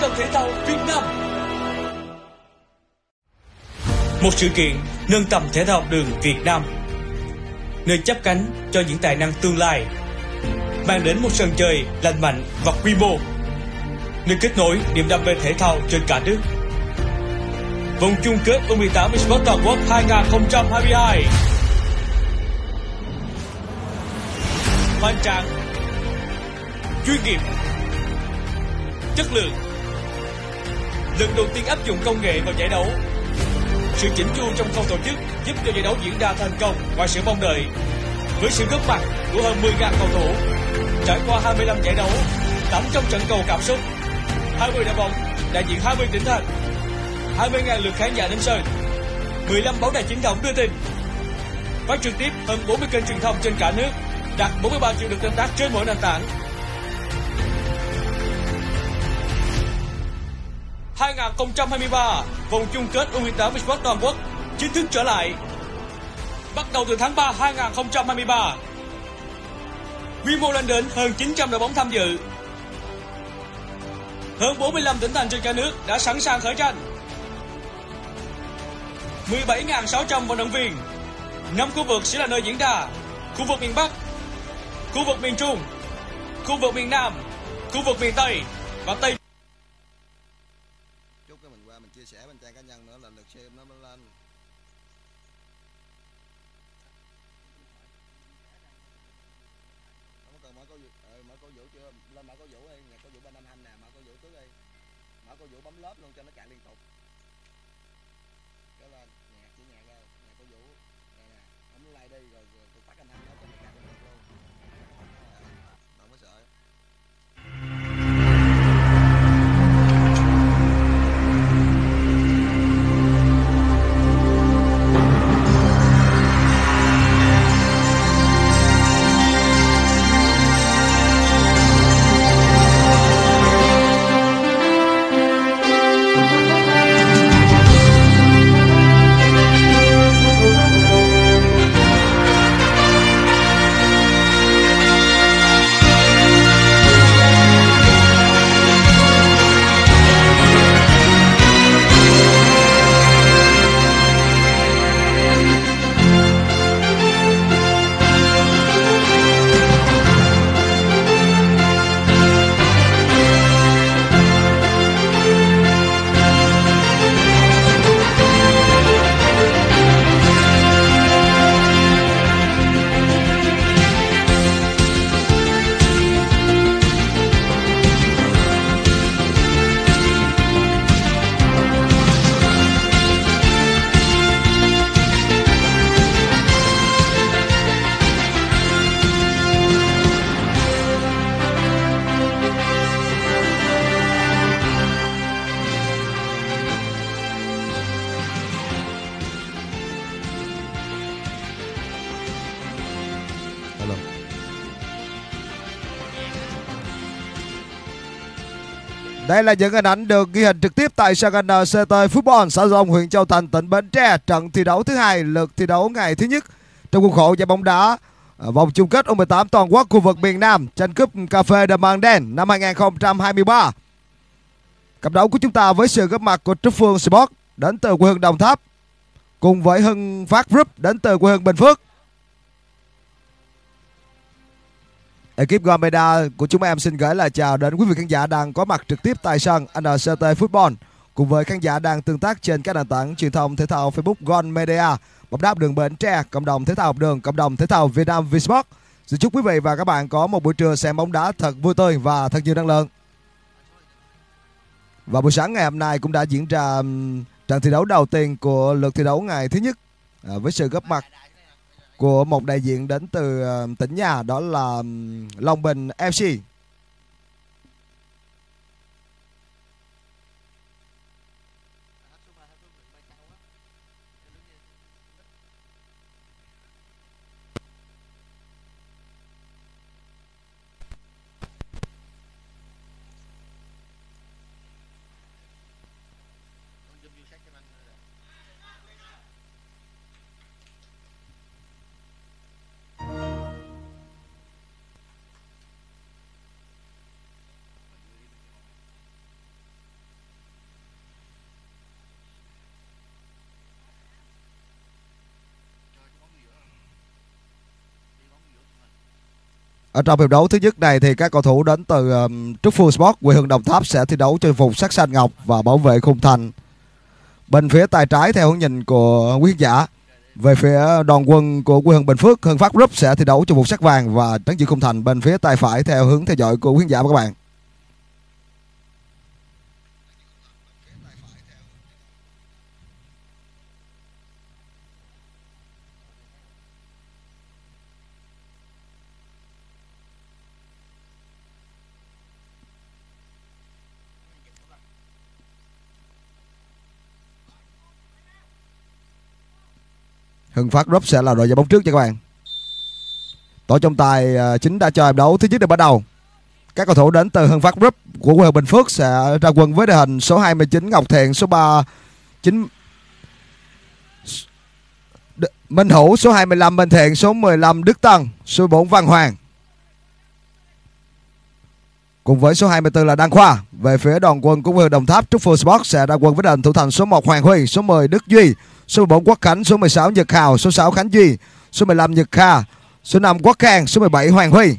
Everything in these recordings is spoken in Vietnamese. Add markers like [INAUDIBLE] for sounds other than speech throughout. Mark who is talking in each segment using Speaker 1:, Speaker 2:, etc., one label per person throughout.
Speaker 1: đoàn Thể thao Việt Nam. Một sự kiện nâng tầm thể thao đường Việt Nam, Nơi chấp cánh cho những tài năng tương lai, Mang đến một sân chơi lành mạnh và quy mô, Nơi kết nối niềm đam mê thể thao trên cả nước. Vòng chung kết U18 Esports Toàn quốc 2022 Hoành tráng Chuyên nghiệp, Chất lượng. Lần đầu tiên áp dụng công nghệ vào giải đấu sự chỉnh chu trong khâu tổ chức giúp cho giải đấu diễn ra thành công ngoài sự mong đợi. Với sự góp mặt của hơn 10.000 cầu thủ, trải qua 25 giải đấu, 800 trận cầu cảm xúc, 20 đội bóng đại diện 20 tỉnh thành, 20.000 lượt khán giả đến sân, 15 báo đài chính thống đưa tin. Phát trực tiếp hơn 40 kênh truyền thông trên cả nước, đạt 43 triệu lượt tương tác trên mỗi nền tảng 2023 vòng chung kết U18 Esports toàn quốc chính thức trở lại. Bắt đầu từ tháng 3 2023. Quy mô lên đến hơn 900 đội bóng tham dự. Hơn 45 tỉnh thành trên cả nước đã sẵn sàng khởi tranh. 17.600 vận động viên. Năm khu vực sẽ là nơi diễn ra. Khu vực miền Bắc, khu vực miền Trung, khu vực miền Nam, khu vực miền Tây và Tây
Speaker 2: Đây là những hình ảnh được ghi hình trực tiếp tại sân NCT Football xã Rồng huyện Châu Thành, tỉnh Bến Tre. Trận thi đấu thứ hai, lượt thi đấu ngày thứ nhất trong khuôn khổ giải bóng đá à, vòng chung kết U18 toàn quốc khu vực miền Nam tranh cúp cà phê The Mang Đen năm 2023. Cặp đấu của chúng ta với sự góp mặt của Trúc Phương Sport đến từ quê hương Đồng Tháp cùng với Hưng Phát Group đến từ quê hương Bình Phước. Ekip Gomeda của chúng em xin gửi lời chào đến quý vị khán giả đang có mặt trực tiếp tại sân NCT Football cùng với khán giả đang tương tác trên các nền tảng truyền thông thể thao Facebook Gon Media, bóng đáp đường Bến Tre, cộng đồng thể thao học đường, cộng đồng thể thao Việt Nam Vsport. Xin chúc quý vị và các bạn có một buổi trưa xem bóng đá thật vui tươi và thật nhiều năng lượng. Và buổi sáng ngày hôm nay cũng đã diễn ra trận thi đấu đầu tiên của lượt thi đấu ngày thứ nhất à, với sự góp mặt của một đại diện đến từ ờ, tỉnh nhà đó là Long Bình FC. Ở trong hiệp đấu thứ nhất này thì các cầu thủ đến từ um, Trúc Phương Sport quê hương Đồng Tháp sẽ thi đấu trên vùng sắc xanh ngọc và bảo vệ khung thành. Bên phía tay trái theo hướng nhìn của quý giả về phía đoàn quân của quê hương Bình Phước, Hưng Phát Group sẽ thi đấu trong vùng sắc vàng và trấn giữ khung thành bên phía tay phải theo hướng theo dõi của quý giả các bạn. Hưng Phát Group sẽ là đội giải bóng trước cho các bạn. Tổ trọng tài à, chính đã cho hiệp đấu thứ nhất được bắt đầu. Các cầu thủ đến từ Hưng Phát Group của quê Bình Phước sẽ ra quân với đội hình số 29 Ngọc Thiện, số 3 9 Minh Hữu, số 25 Minh Thiện, số 15 Đức Tân, số 4 Văn Hoàng. Cùng với số 24 là Đăng Khoa. Về phía đoàn quân của huyện Đồng Tháp, Trúc Phương Sport sẽ ra quân với đền thủ thành số 1 Hoàng Huy, số 10 Đức Duy, số 14 Quốc Khánh, số 16 Nhật Hào, số 6 Khánh Duy, số 15 Nhật Kha, số 5 Quốc Khang, số 17 Hoàng Huy.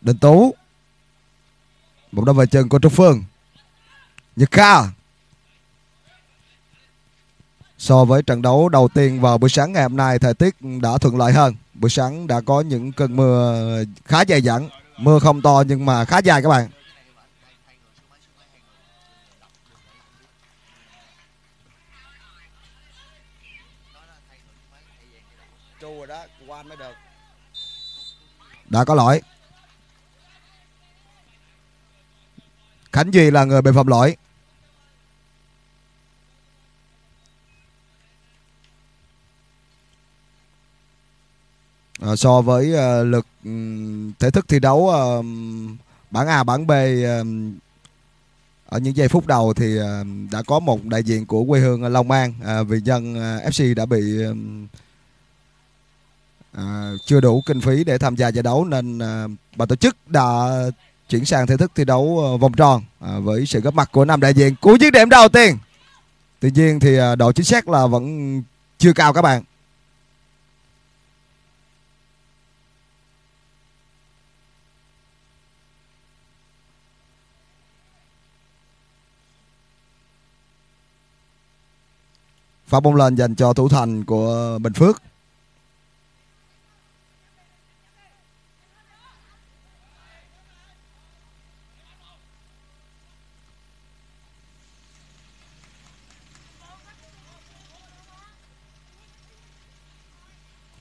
Speaker 2: Đình Tú Một đôi vào chân của Trúc Phương Nhật Kha So với trận đấu đầu tiên vào buổi sáng ngày hôm nay Thời tiết đã thuận lợi hơn. Buổi sáng đã có những cơn mưa khá dày dẳng Mưa không to nhưng mà khá dài các bạn. Đã có lỗi. Khánh Duy là người bị phạm lỗi à, so với uh, lực um, thể thức thi đấu uh, bảng A bảng B uh, ở những giây phút đầu thì uh, đã có một đại diện của quê hương Long An uh, vì nhân uh, FC đã bị uh, chưa đủ kinh phí để tham gia giải đấu nên uh, ban tổ chức đã chuyển sang thể thức thi đấu uh, vòng tròn uh, với sự góp mặt của năm đại diện của chiếc điểm đầu tiên. Tuy nhiên thì uh, độ chính xác là vẫn chưa cao các bạn. Phá bóng lên dành cho thủ thành của Bình Phước.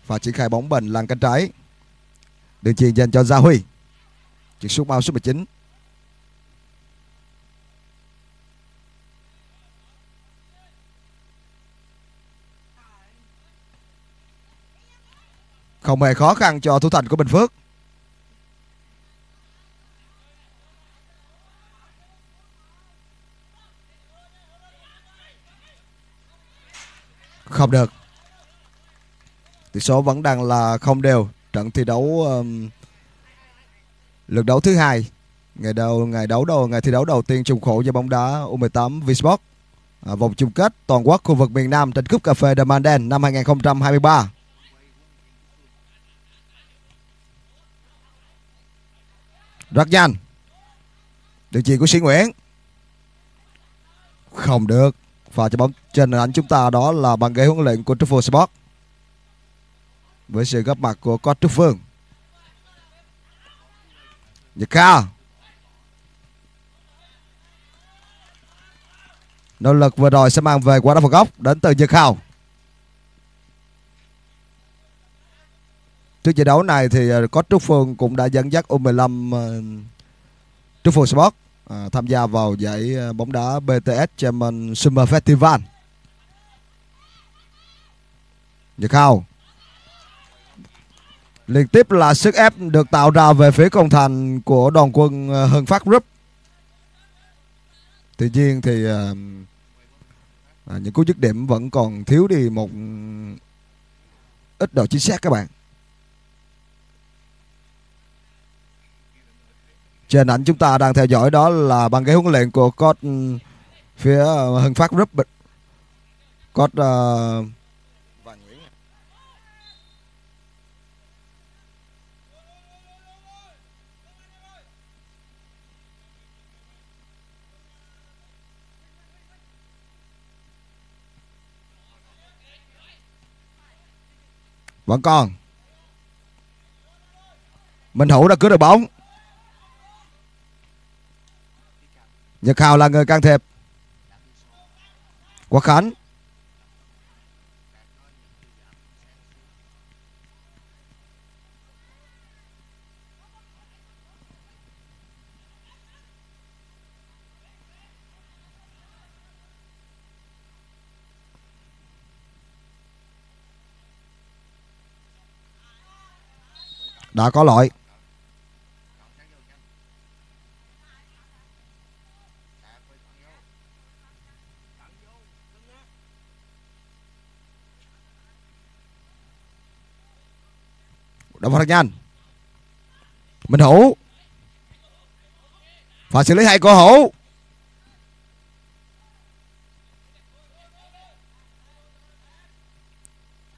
Speaker 2: Và triển khai bóng bình làng cánh trái. Đường chuyền dành cho Gia Huy. Chuyển sút bao số 19. Không hề khó khăn cho thủ thành của Bình Phước. Không được. Tỷ số vẫn đang là không đều. Trận thi đấu um, lượt đấu thứ hai ngày đầu ngày đấu đầu ngày thi đấu đầu tiên trùng khổ cho bóng đá U18 Vsport à, vòng chung kết toàn quốc khu vực miền Nam trên cúp cà phê The năm 2023. Rất nhanh. Đường chuyền của Sĩ Nguyễn. Không được. Và cho bóng trên hình ảnh chúng ta đó là bàn ghế huấn luyện của Truffle Sport. Với sự góp mặt của coach Trúc Phương. Nhật Kha. Nỗ lực vừa rồi sẽ mang về quả đá phạt góc đến từ Nhật Khao. Trước giải đấu này thì ờ, có Trúc Phương cũng đã dẫn dắt U15 uh, ờ, Trúc Phương Sport uh, tham gia vào giải bóng đá BTS Chairman Summer Festival. Nhật Khao Liên tiếp là sức ép được tạo ra về phía công thành của đoàn quân Hưng Phát Group. Tuy nhiên thì uh, à, những cú dứt điểm vẫn còn thiếu đi một ít độ chính xác các bạn. Trên ảnh chúng ta đang theo dõi đó là băng ghế huấn luyện của coach ừ, phía ờ, Hưng Phát Group. Coach uh, ờ, vẫn còn Minh Hữu đã cứu được bóng Nhật Hào là người can thiệp. Quốc Khánh. Đã có lỗi. Đá phạt nhanh minh hữu và xử lý hay của hữu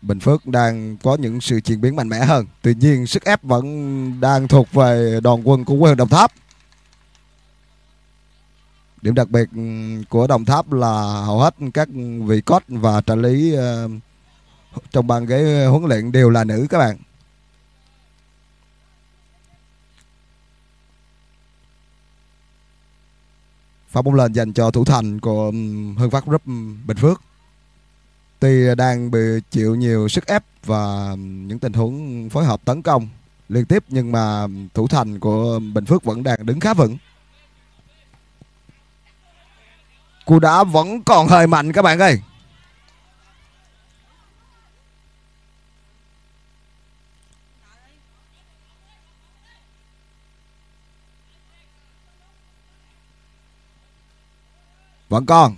Speaker 2: Bình Phước đang có những sự chuyển biến mạnh mẽ hơn. Tuy nhiên, sức ép vẫn đang thuộc về đoàn quân của quê hương Đồng Tháp. Điểm đặc biệt của Đồng Tháp là hầu hết các vị coach và trợ lý ờ, trong ban ghế huấn luyện đều là nữ các bạn. Pha bóng lên dành cho thủ thành của Hưng Phát Group Bình Phước. Tuy đang bị chịu nhiều sức ép và những tình huống phối hợp tấn công liên tiếp, nhưng mà thủ thành của Bình Phước vẫn đang đứng khá vững. Cú đá vẫn còn hơi mạnh các bạn ơi. Vẫn còn.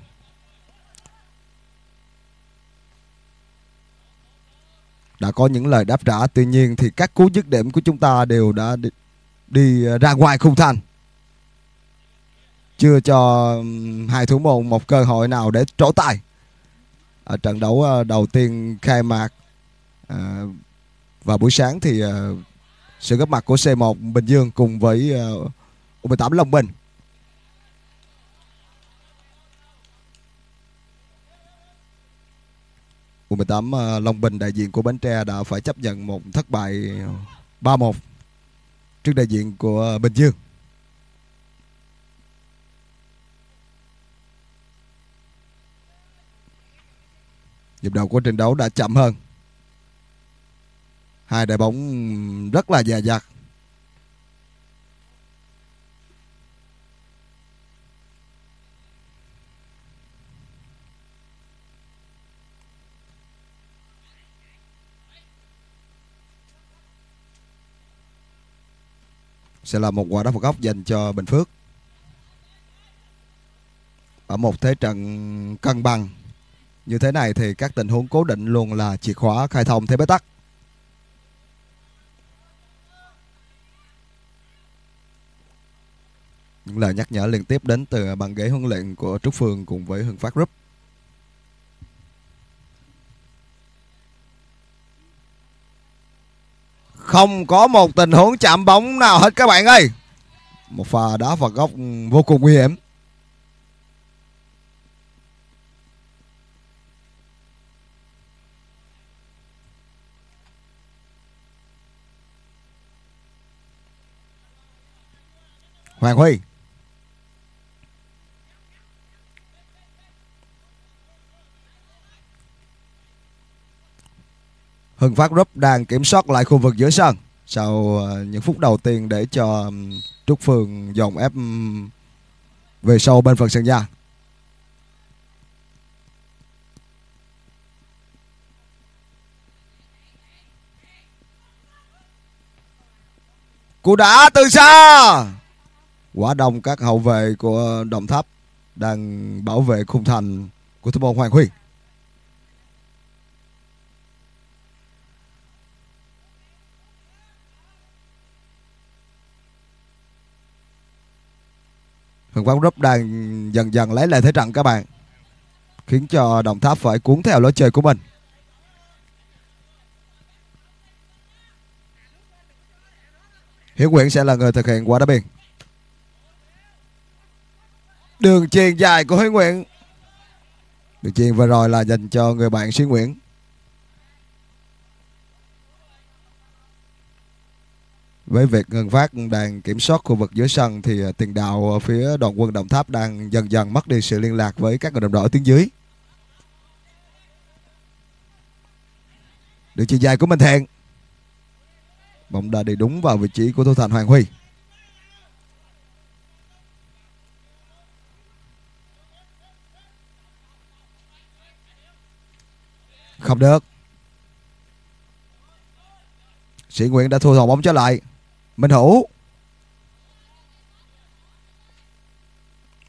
Speaker 2: đã có những lời đáp trả tuy nhiên thì các cú dứt điểm của chúng ta đều đã đi, đi ra ngoài khung thành. Chưa cho hai thủ môn một cơ hội nào để trổ tài. Ở trận đấu ờ, đầu tiên khai mạc à, vào buổi sáng thì à, sự góp mặt của C1 Bình Dương cùng với U18 Long Bình. U18 à, Long Bình, đại diện của Bến Tre đã phải chấp nhận một thất bại 3-1 trước đại diện của Bình Dương. Nhịp đầu của trận đấu đã chậm hơn. Hai đội bóng rất là dè dặt. Sẽ là một quả đá phạt góc dành cho Bình Phước. Ở một thế trận cân bằng như thế này thì các tình huống cố định luôn là chìa khóa khai thông thế bế tắc. Những lời nhắc nhở liên tiếp đến từ bàn ghế huấn luyện của Trúc Phương cùng với Hưng Phát Group. Không có một tình huống chạm bóng nào hết các bạn ơi. Một pha đá phạt góc vô cùng nguy hiểm. Hoàng Huy Hưng Phát Group đang kiểm soát lại khu vực giữa sân sau ờ, những phút đầu tiên để cho Trúc Phương dồn ép về sâu bên phần sân nhà. Cú đá từ xa. Quả đông các hậu vệ của Đồng Tháp đang bảo vệ khung thành của thủ môn Hoàng Huy. Hưng Phát Group đang dần dần lấy lại thế trận các bạn. Khiến cho Đồng Tháp phải cuốn theo lối chơi của mình. Hiếu Nguyễn sẽ là người thực hiện quả đá biên. Đường chuyền dài của Hiếu Nguyễn. Đường chuyền vừa rồi là dành cho người bạn Sĩ Nguyễn. Với việc ngân phát đang kiểm soát khu vực dưới sân thì à, tiền đạo phía đoàn quân đồng tháp đang dần dần mất đi sự liên lạc với các người đồng đội ở tuyến dưới. Được chiều dài của Minh Thiện. Bóng đã đi đúng vào vị trí của thủ thành Hoàng Huy. Không được. Sĩ Nguyễn đã thu thòn bóng trở lại. Minh Hữu.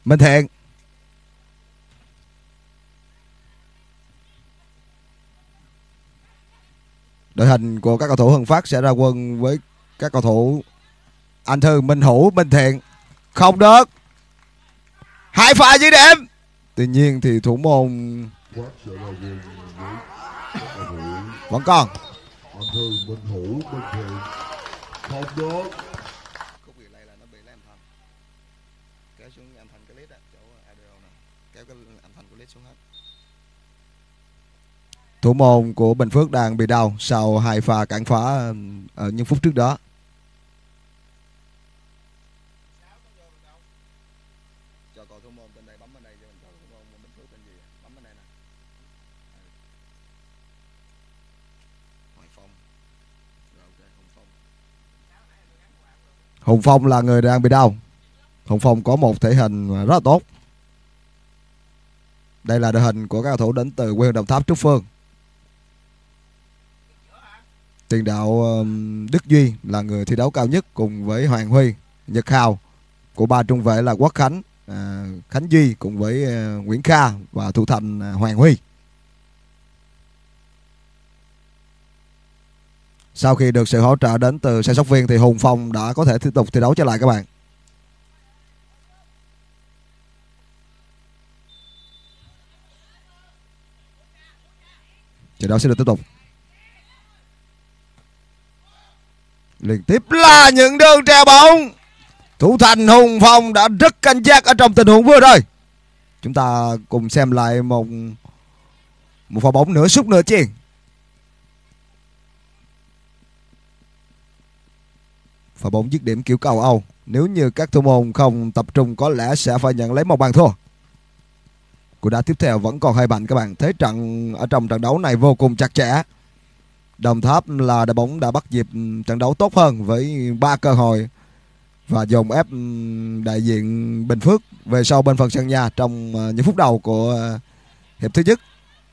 Speaker 2: Minh Thiện. Đội hình của các cầu thủ Hưng Phát sẽ ra quân với các cầu thủ Anh Thư, Minh Hữu, Minh Thiện. Không được. Hai pha dưới điểm. Tuy nhiên thì thủ môn vẫn còn.
Speaker 3: Anh thư minh hữu minh thiện không được.
Speaker 2: Khúc bị lay là nó bị lấy âm thanh. Kéo xuống âm thanh cái lít á chỗ audio nè. Kéo cái âm thanh của lít xuống hết. Thủ môn của Bình Phước đang bị đau sau hai pha cản phá ở những phút trước đó cho cầu thủ môn bên đây bấm bên đây cho mình thủ môn Bình Phước tên gì bấm bên đây nè Hoài Phong rồi ok Hùng Phong Hùng Phong là người đang bị đau. Hùng Phong có một thể hình rất là tốt. Đây là đội hình của các cầu thủ đến từ quê hương Đồng Tháp Trúc Phương. Tiền đạo um, Đức Duy là người thi đấu cao nhất cùng với Hoàng Huy, Nhật Hào của ba trung vệ là Quốc Khánh, à, Khánh Duy cùng với uh, Nguyễn Kha và thủ thành à, Hoàng Huy. Sau khi được sự hỗ trợ đến từ sân sóc viên thì Hùng Phong đã có thể tiếp tục thi đấu trở lại các bạn. Trận đấu sẽ được tiếp tục. Liên tiếp là những đường treo bóng. Thủ thành Hùng Phong đã rất canh giác ở trong tình huống vừa rồi. Chúng ta cùng xem lại một một pha bóng nửa xúc nửa chuyền. Và bóng dứt điểm kiểu cầu Âu. Nếu như các thủ môn không tập trung, có lẽ sẽ phải nhận lấy một bàn thua. Cú đá tiếp theo vẫn còn hơi mạnh các bạn. Thế trận ở trong trận đấu này vô cùng chặt chẽ. Đồng Tháp là đội bóng đã bắt dịp trận đấu tốt hơn với ba cơ hội và dồn ép đại diện Bình Phước về sau bên phần sân nhà trong ờ, những phút đầu của ờ, hiệp thứ nhất.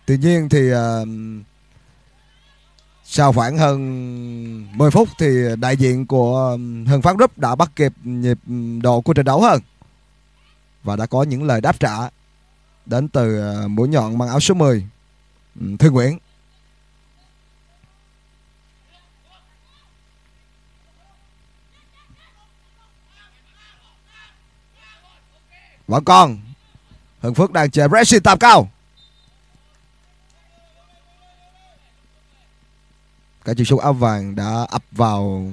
Speaker 2: Tuy nhiên thì ờ, sau khoảng hơn 10 phút thì đại diện của Hưng Phát Group đã bắt kịp nhịp độ của trận đấu hơn. Và đã có những lời đáp trả đến từ ờ, mũi nhọn mang áo số 10 Thư Nguyễn. Vẫn còn. Hưng Phước đang chơi pressing tầm cao. Cả chiều sâu áo vàng đã ập vào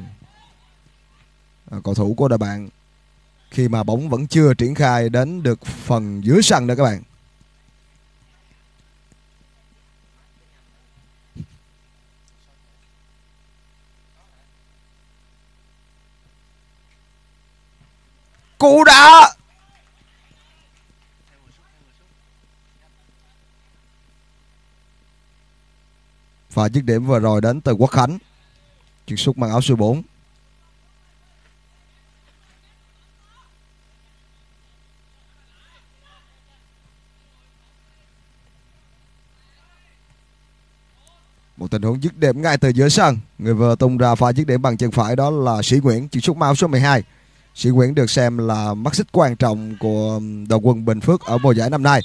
Speaker 2: à, cầu thủ của đội bạn khi mà bóng vẫn chưa triển khai đến được phần dưới sân nữa các bạn. Cú đá Và dứt điểm vừa rồi đến từ Quốc Khánh. Chuyển xúc mang áo số 4. Một tình huống dứt điểm ngay từ giữa sân. Người vừa tung ra pha dứt điểm bằng chân phải đó là Sĩ Nguyễn, chuyển xúc mang áo số 12. Sĩ Nguyễn được xem là mắt xích quan trọng của đội quân Bình Phước ở mùa giải năm nay.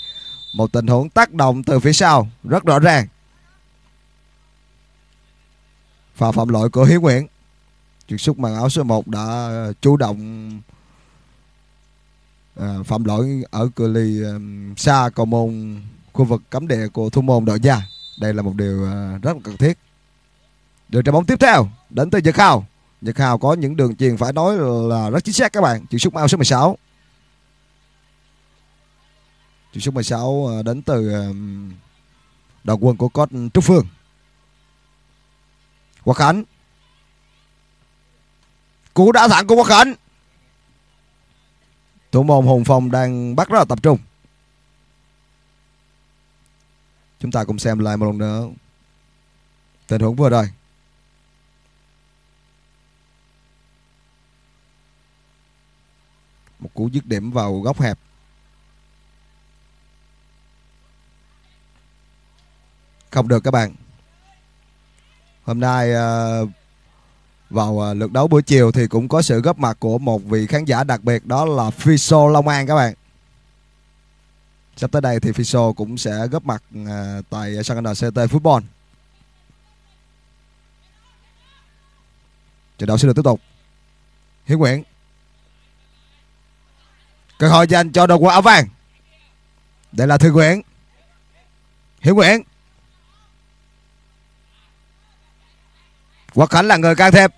Speaker 2: Một tình huống tác động từ phía sau rất rõ ràng và phạm lỗi của Hiếu Nguyễn. Chuyển xuất màn áo số 1 đã ờ, chủ động à, phạm lỗi ở cự ly ờ, xa cầu môn khu vực cấm địa của thủ môn đội nhà. Đây là một điều rất là cần thiết. Đường trái bóng tiếp theo đến từ Nhật Hào. Nhật Hào có những đường truyền phải nói là rất chính xác các bạn. Chuyển sút áo số 16. Chuyển xúc 16 đến từ đoàn quân của coach Trúc Phương. Quốc Khánh. Cú đá thẳng của Quốc Khánh. Thủ môn Hùng Phong đang bắt rất là tập trung. Chúng ta cùng xem lại một lần nữa tình huống vừa rồi. Một cú dứt điểm vào góc hẹp. Không được các bạn. Hôm nay ờ, vào ờ, lượt đấu buổi chiều thì cũng có sự góp mặt của một vị khán giả đặc biệt, đó là Fiso Long An các bạn. Sắp tới đây thì Fiso cũng sẽ góp mặt ờ, tại sân NCT Football. Trận đấu sẽ được tiếp tục. Hiếu Nguyễn. Cơ hội dành cho đội quân áo vàng. Đây là Thư Nguyễn. Hiếu Nguyễn. Quốc Khánh là người can thiệp.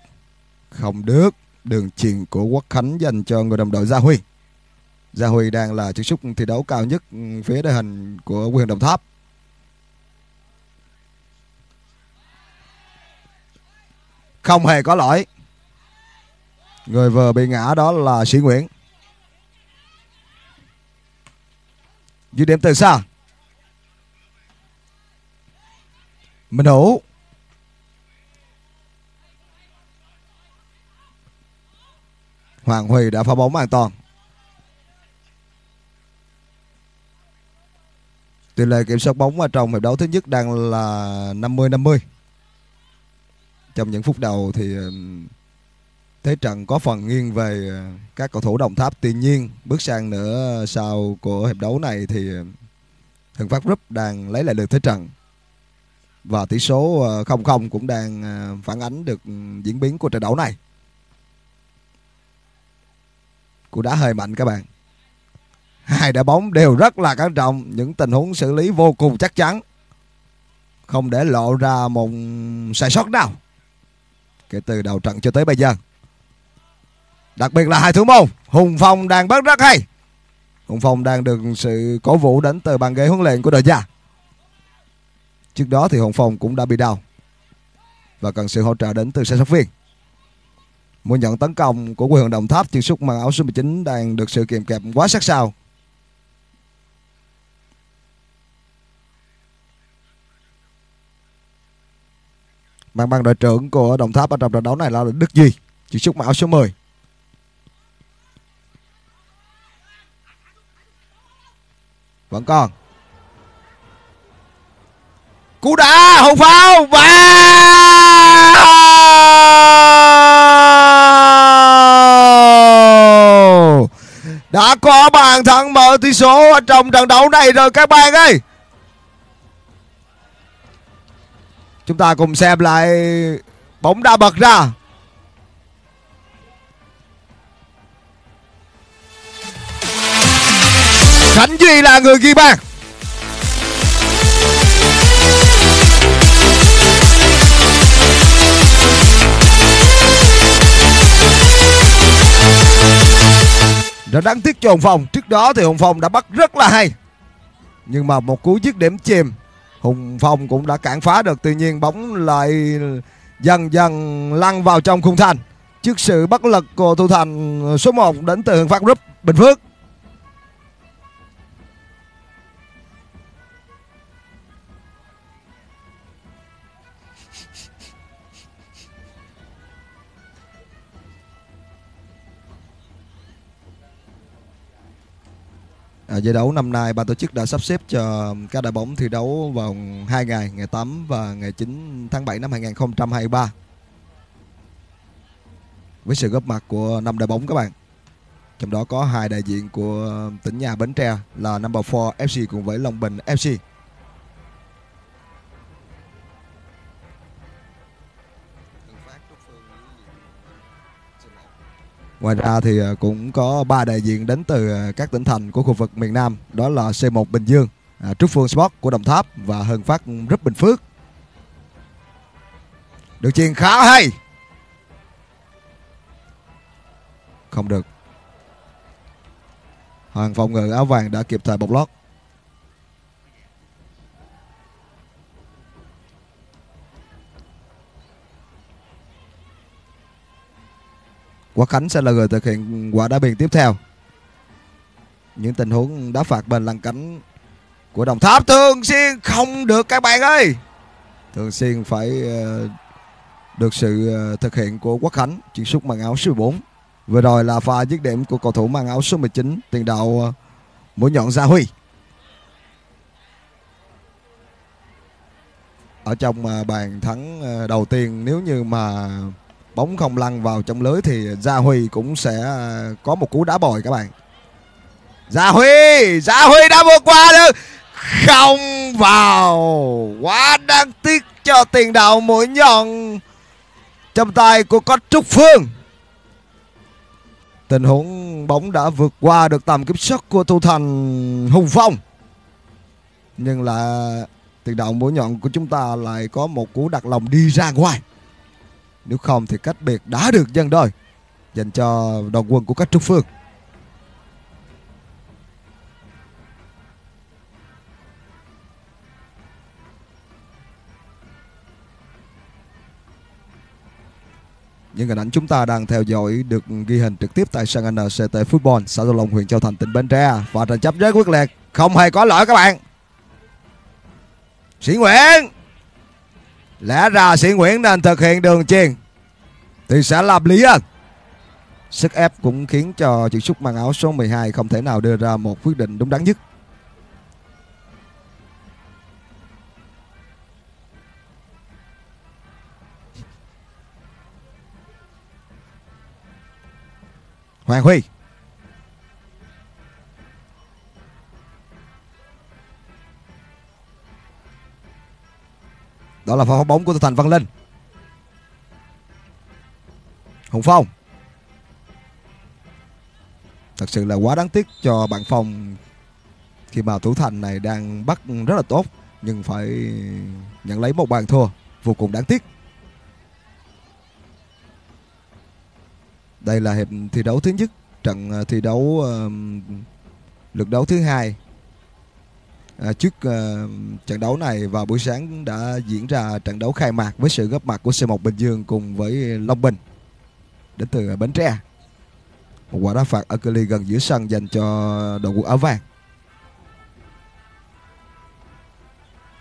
Speaker 2: Không được. Đường chuyền của Quốc Khánh dành cho người đồng đội Gia Huy. Gia Huy đang là chiếc sút thi đấu cao nhất ừ, phía đội hình của quyền Đồng Tháp. Không hề có lỗi. Người vừa bị ngã đó là Sĩ Nguyễn. Dứt điểm từ xa. Minh Hữu. Hoàng Huy đã phá bóng an toàn. Tỷ lệ kiểm soát bóng ở trong hiệp đấu thứ nhất đang là 50-50. Trong những phút đầu thì thế trận có phần nghiêng về ờ, các cầu thủ Đồng Tháp. Tuy nhiên, bước sang nửa sau của hiệp đấu này thì Hưng Phát Group đang lấy lại được thế trận. Và tỷ số ờ, 0-0 cũng đang ờ, phản ánh được diễn biến của trận đấu này. Của đá hơi mạnh các bạn. Hai đá bóng đều rất là quan trọng, những tình huống xử lý vô cùng chắc chắn. Không để lộ ra một sai sót nào. Kể từ đầu trận cho tới bây giờ. Đặc biệt là hai thủ môn, Hùng Phong đang bắt rất hay. Hùng Phong đang được sự cổ vũ đến từ bàn ghế huấn luyện của đội gia. Trước đó thì Hùng Phong cũng đã bị đau và cần sự hỗ trợ đến từ sản xuất viên. Một nhận tấn công của quyền Đồng Tháp chân sút mang áo số 19 đang được sự kiềm kẹp quá sát sao. Mang băng đội trưởng của Đồng Tháp ở trong trận đấu này là Đức Duy, chân sút mang áo số 10. Vẫn còn. Cú đá hùng pháo vào đã có bàn thắng mở tỷ số ở trong trận đấu này rồi, các bạn ơi. Chúng ta cùng xem lại bóng đã bật ra. Khánh Duy là người ghi bàn. Đã đáng tiếc cho Hồng Phong. Trước đó thì Hồng Phong đã bắt rất là hay. Nhưng mà một cú dứt điểm chìm, Hùng Phong cũng đã cản phá được. Tuy nhiên bóng lại dần dần lăn vào trong khung thành. Trước sự bất lực của thủ thành số 1 đến từ Hưng Phát Group, Bình Phước. À, giải đấu năm nay ban tổ chức đã sắp xếp cho các đội bóng thi đấu vào hai ngày, ngày 8 và ngày 9 tháng 7 năm 2023. Với sự góp mặt của năm đội bóng các bạn. Trong đó có hai đại diện của tỉnh nhà Bến Tre là Number 4 FC cùng với Long Bình FC. Ngoài ra thì ờ, cũng có ba đại diện đến từ ờ, các tỉnh thành của khu vực miền Nam, đó là C1 Bình Dương, ờ, Trúc Phương Sport của Đồng Tháp và Hân Phát Rúp Bình Phước. Được chuyền khá hay. Không được. Hoàng phòng ngự áo vàng đã kịp thời bọc lót. Quốc Khánh sẽ là người thực hiện quả đá biên tiếp theo. Những tình huống đá phạt bên lăng cánh của Đồng Tháp thường xuyên không được các bạn ơi. Thường xuyên phải ờ, được sự ờ, thực hiện của Quốc Khánh chuyển sút mang áo số 14. Vừa rồi là pha dứt điểm của cầu thủ mang áo số 19 tiền đạo ờ, mũi nhọn Gia Huy. Ở trong bàn thắng đầu tiên, nếu như mà bóng không lăn vào trong lưới thì Gia Huy cũng sẽ à, có một cú đá bồi các bạn. Gia Huy, Gia Huy đã vượt qua được không vào. Quá đáng tiếc cho tiền đạo mũi nhọn trong tay của có Trúc Phương. Tình huống bóng đã vượt qua được tầm kiểm soát của thủ thành Hùng Phong. Nhưng là tiền đạo mũi nhọn của chúng ta lại có một cú đặt lòng đi ra ngoài. Nếu không thì cách biệt đã được dân đôi dành cho đoàn quân của các Trúc Phương. Những hình ảnh chúng ta đang theo dõi được ghi hình trực tiếp tại sân NCT Football, xã Tô Long, huyện Châu Thành, tỉnh Bến Tre và tranh chấp rất quyết liệt, không hề có lỗi các bạn. Sĩ Nguyễn Lẽ ra Sĩ Nguyễn nên thực hiện đường chuyền Thì sẽ làm lý ân. Sức ép cũng khiến cho chữ xúc mang áo số 12 Không thể nào đưa ra một quyết định đúng đắn nhất. Hoàng Huy. Đó là pha bóng của Thành Văn Linh. Hùng Phong. Thật sự là quá đáng tiếc cho bạn Phong Khi mà thủ thành này đang bắt rất là tốt Nhưng phải nhận lấy một bàn thua Vô cùng đáng tiếc. Đây là hiệp thi đấu thứ nhất Trận thi đấu uh, lượt đấu thứ hai À, trước ờ, trận đấu này vào buổi sáng đã diễn ra trận đấu khai mạc với sự góp mặt của C1 Bình Dương cùng với Long Bình đến từ Bến Tre. Một quả đá phạt ở cự ly gần giữa sân dành cho đội quân áo vàng.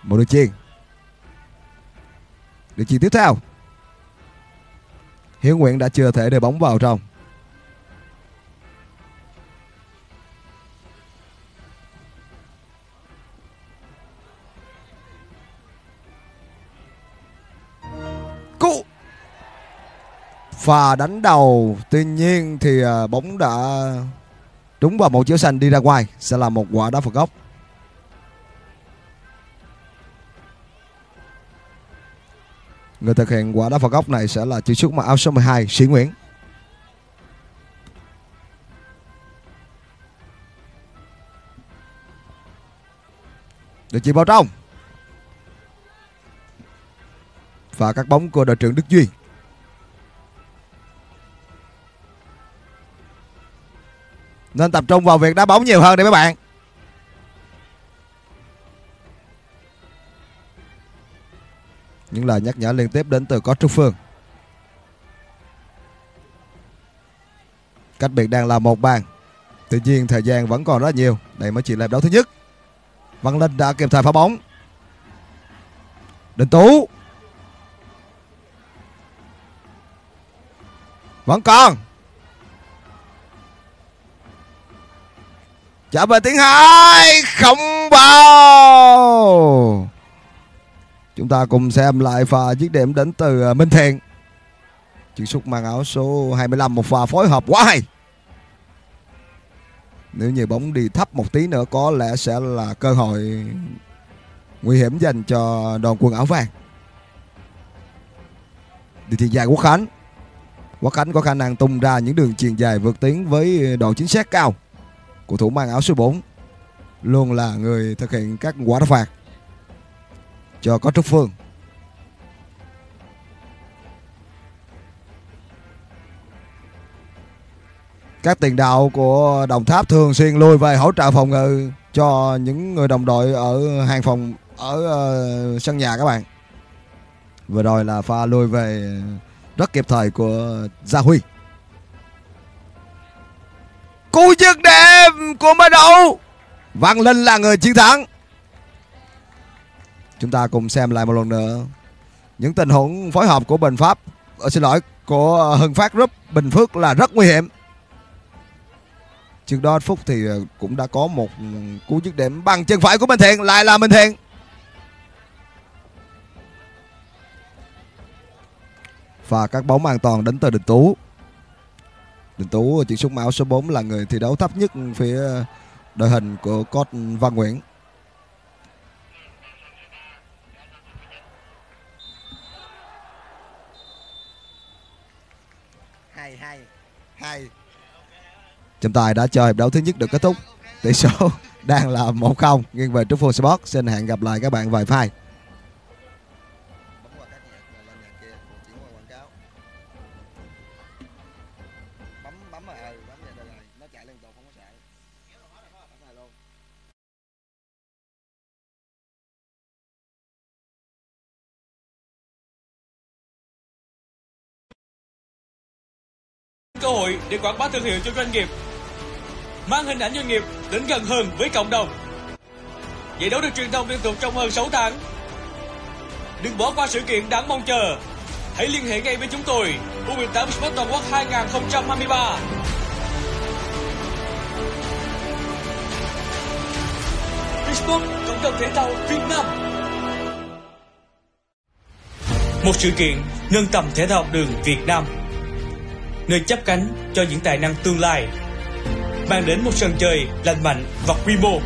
Speaker 2: Một đường chuyền. Đường chuyền tiếp theo. Hiếu Nguyễn đã chưa thể để bóng vào trong. Pha đánh đầu. Tuy nhiên thì à, bóng đã Trúng vào một chiếu xanh đi ra ngoài. Sẽ là một quả đá phạt góc. Người thực hiện quả đá phạt góc này sẽ là chỉ xuất mặc áo số 12 Sĩ Nguyễn. Được chỉ vào trong. Và các bóng của đội trưởng Đức Duy. Nên tập trung vào việc đá bóng nhiều hơn đi mấy bạn. Những lời nhắc nhở liên tiếp đến từ có Trúc Phương. Cách biệt đang là một bàn. Tuy nhiên, thời gian vẫn còn rất nhiều. Đây mới chỉ là đấu thứ nhất. Văn Linh đã kịp thời phá bóng. Đình Tú. Vẫn còn. Dạ, Trả về tiếng hai Không vào Chúng ta cùng xem lại pha dứt điểm đến từ à, Minh Thiện. Chuyển sút mang áo số 25 Một pha phối hợp quá hay. Nếu như bóng đi thấp một tí nữa, Có lẽ sẽ là cơ hội Nguy hiểm dành cho đoàn quân áo vàng. Đi thì dài Quốc Khánh. Quốc Khánh có khả năng tung ra những đường chuyền dài vượt tiến với độ chính xác cao. Cầu thủ mang áo số 4 luôn là người thực hiện các quả đá phạt cho có Trúc Phương. Các tiền đạo của Đồng Tháp thường xuyên lui về hỗ trợ phòng ngự cho những người đồng đội ở hàng phòng ở uh, sân nhà các bạn. Vừa rồi là pha lui về rất kịp thời của Gia Huy. Cú dứt điểm của mở đầu. Văn Linh là người chiến thắng. Chúng ta cùng xem lại một lần nữa những tình huống phối hợp của Bình Pháp, ở xin lỗi của Hưng Phát Group Bình Phước là rất nguy hiểm. Trước đó Phúc thì ờ, cũng đã có một cú dứt điểm bằng chân phải của Minh Thiện lại là Minh Thiện. Và các bóng an toàn đến từ Đình Tú. Đình Tú chuyển xuống áo số 4 là người thi đấu thấp nhất phía đội hình của coach Văn Nguyễn. Hay hay hay. Trọng tài đã cho hiệp đấu thứ nhất được kết thúc. Tỷ số [LAUGHS] đang là 1-0 nghiêng về Trúc Phương Sport. Xin hẹn gặp lại các bạn vài phai.
Speaker 1: Để quảng bá thương hiệu cho doanh nghiệp, mang hình ảnh doanh nghiệp đến gần hơn với cộng đồng. Giải đấu được truyền thông liên tục trong hơn 6 tháng. Đừng bỏ qua sự kiện đáng mong chờ. Hãy liên hệ ngay với chúng tôi U18 Sport Toàn quốc 2023 Facebook cộng đồng thể thao Việt Nam. Một sự kiện nâng tầm thể thao học đường Việt Nam nơi chấp cánh cho những tài năng tương lai. Mang đến một sân chơi lành mạnh và quy mô,